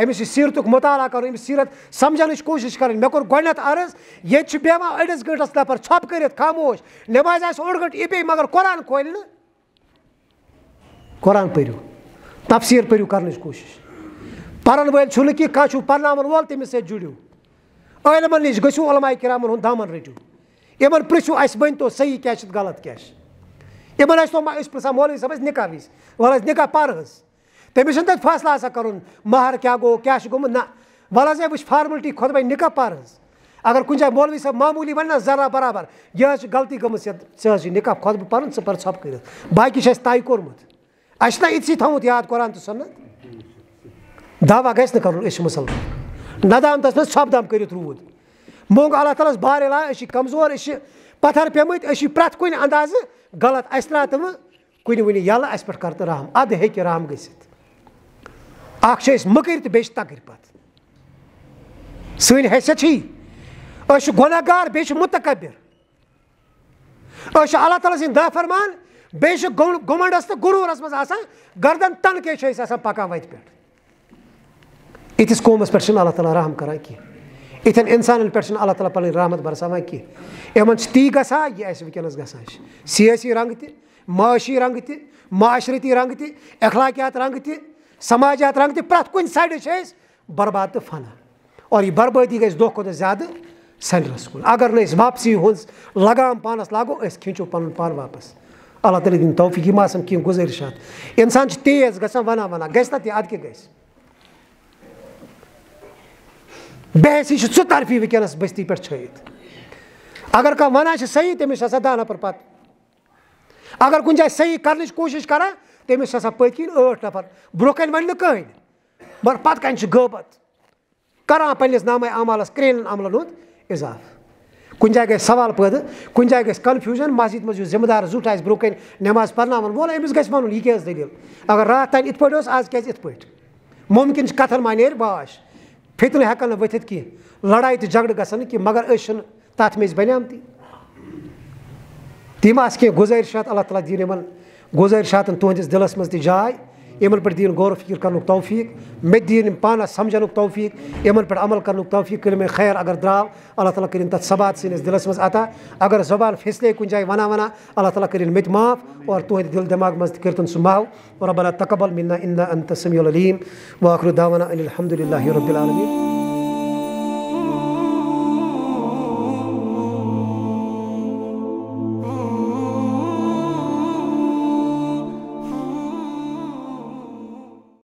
أمِس چھِ سیٖرتُک مُطالعہ کَرُن أمِس سیٖرت سَمجھنٕچ کوٗشِش کَرٕنۍ مےٚ کوٚر گۄڈنؠتھ عرض ییٚتہِ چھُ بیٚہوان أڑِس گٲنٛٹَس نفر ژھۄپہٕ کٔرِتھ خاموش۔ نٮ۪مازِ آسہِ اوٚڑ گٲنٛٹہٕ یہِ پیٚیہِ مگر قۄران کھولہِ نہٕ قۄران پٔرِو تفسیٖر پٔرِو کَرنٕچ کوٗشِش۔ پَرن وٲلۍ چھُنہٕ کینٛہہ کانٛہہ چھُو پَرناوَن وول تٔمِس سۭتۍ جُڑِو عٲلمَن نِش گٔژھِو علماے کِرامَن ہُنٛد دامَن رٔٹِو یِمَن پِرٛژھِو اَسہِ ؤنۍتو صحیح کیٛاہ چھِ غلط کیٛاہ چھِ ٲسۍ تو أسۍ مولوی صٲب ٲسۍ نِکاح وِزِ وَلہٕ حظ نِکاح پَر حظ تٔمِس چھُنہٕ تَتہِ فٲصلہٕ آسان کَرُن مہر کیٛاہ گوٚو کیٛاہ چھُ گوٚمُت نہ وَلہٕ حظ ہے وٕچھ فارملٹی کھۄتہٕ بَے نِکاح پَر حظ اگر کُنہِ جایہِ مولوی صٲب معموٗلی وَنہِ نہ ذرا برابر یہِ حظ چھِ غلطی گٔمٕژ یَتھ ژےٚ حظ چھِ نِکاح کھۄتہٕ بہٕ پَرُن ژٕ پَر ژھۄپہٕ کٔرِتھ باقٕے چھِ اَسہِ طے کوٚرمُت اَسہِ چھُنہ یِتسٕے تھوٚمُت یاد قۄران تہٕ سۄنت دعوا گژھِ نہٕ کَرُن أسۍ چھِ مُسلمان نَدامتَس منٛز ژھۄپہٕ دام کٔرِتھ روٗد اللہ تعالیٰ ہَس بار علاج أسۍ چھِ کَمزور أسۍ چھِ پَتھر پیٚمٕتۍ أسۍ چھِ پرٛٮ۪تھ کُنہِ اَندازٕ غلط اَسہِ ترٛاو تِمہٕ کُنہِ وُنہِ یَلہٕ اَسہِ پٮ۪ٹھ کَر تہٕ رحم، اَدٕ ہیٚکہِ رحم گٔژھِتھ اَکھ چھِ أسۍ مٔکٕرۍ تہٕ بیٚیہِ چھِ تَکٕرۍ پَتہٕ سٲنۍ حیثیت چھِ أسۍ چھِ گار بیٚیہِ چھِ مُتقبِر أسۍ چھِ اللہ تعالیٰ سٕنٛدۍ دہ فرمان بیٚیہِ چھِ گُمنڈَس تہٕ غروٗرَس منٛز آسان گردن تَن کے چھِ أسۍ آسان پَکان وَتہِ پٮ۪ٹھ یِتھِس قومَس پٮ۪ٹھ چھِنہٕ اللہ تعالیٰ رحم کَران کینٛہہ یِتھٮ۪ن اِنسانَن پٮ۪ٹھ چھِنہٕ اللہ تعالیٰ پَنٕنۍ رحمت بَرساوان کینٛہہ یِمَن چھِ تی گژھان یہِ اَسہِ وٕنکیٚنَس گژھان چھِ سِیٲسی رنٛگہٕ تہِ معاشی رنٛگہٕ تہِ معاشرتی رنٛگہٕ تہِ اخلاقیات رنٛگہٕ تہِ سماجات رنٛگہٕ تہِ پرٛٮ۪تھ کُنہِ سایڈٕ چھِ أسۍ برباد تہٕ فَنا اور یہِ بربٲدی گژھِ دۄہ کھۄتہٕ زیادٕ سٮ۪نٹرَس کُن اگر نہٕ أسۍ واپسی ہٕنٛز لگام پانَس لاگو أسۍ کھینچو پَنُن پان واپَس اللہ تعالیٰ دِنۍ توفیٖق یِم آسان کینٛہہ گُزٲرِشات اِنسان چھُ تیز گژھان وَنان وَنان گژھِ نہ تہِ اَدٕ کیٛاہ گژھِ بحثی چھِ ژٕ طرفی وٕنکیٚنَس بٔستی پٮ۪ٹھ چھٲیِتھ۔ اگر کانٛہہ وَنان چھِ صحیح، تٔمِس چھِ آسان دَہ نَفر اگر کُنہِ جایہِ صحیح کَرنٕچ کوٗشِش کَران، تٔمِس چھِ آسان پٔتۍ کِنۍ ٲٹھ نَفر۔ برونٛہہ کَنہِ وَنہِ مگر پَتہٕ کَنہِ چھِ غٲبت۔ کَران پنٛنِس نامے عمالَس کرٛیلَن عملَن ہُنٛد اِضافہٕ۔ کُنہِ جایہِ گژھِ سوال پٲدٕ، کُنہِ جایہِ گژھِ کَنفیوٗجَن، مَسجِد منٛز یُس ذِمہٕ دار زیُٹھ آسہِ برونٛہہ کَنہِ نٮ۪ماز پَرناوان وول أمِس گژھِ وَنُن یہِ کیٛاہ ٲس اگر راتھ تانۍ یِتھ پٲٹھۍ اوس، آز کیٛازِ یِتھ پٲٹھۍ؟ مُمکِن چھِ کَتھَن ما نیرِ باش۔ فِتنہٕ ہٮ۪کَن نہٕ ؤتھِتھ کینٛہہ لڑٲے تہٕ جگڑٕ گژھن نہٕ کینٛہہ مگر أسۍ چھِنہٕ تَتھ منٛز بَنیمتٕے تِم آسہٕ کینٛہہ گُزٲرِشات اللہ تعالیٰ دین یِمَن گُزٲرِشاتَن تُہٕنٛدِس دِلَس منٛز تہِ یمن پہ دین غور فکر کرن توفیق مے دین پانس سمجھن توفیق یمن پہ عمل کرن توفیق کل میں خیر اگر درو اللہ تعالیٰ کرن تر ثبات سنس دلس مز عطا اگر زبان پھسلے کن جائے ونان ونان اللہ تعالیٰ کرن مت معاف اور تہد دل دماغ مز کرتن سہ ربنا تقبل منا ان انت سمیع العلیم وآخر دعوانا ان الحمد للہ رب العالمین۔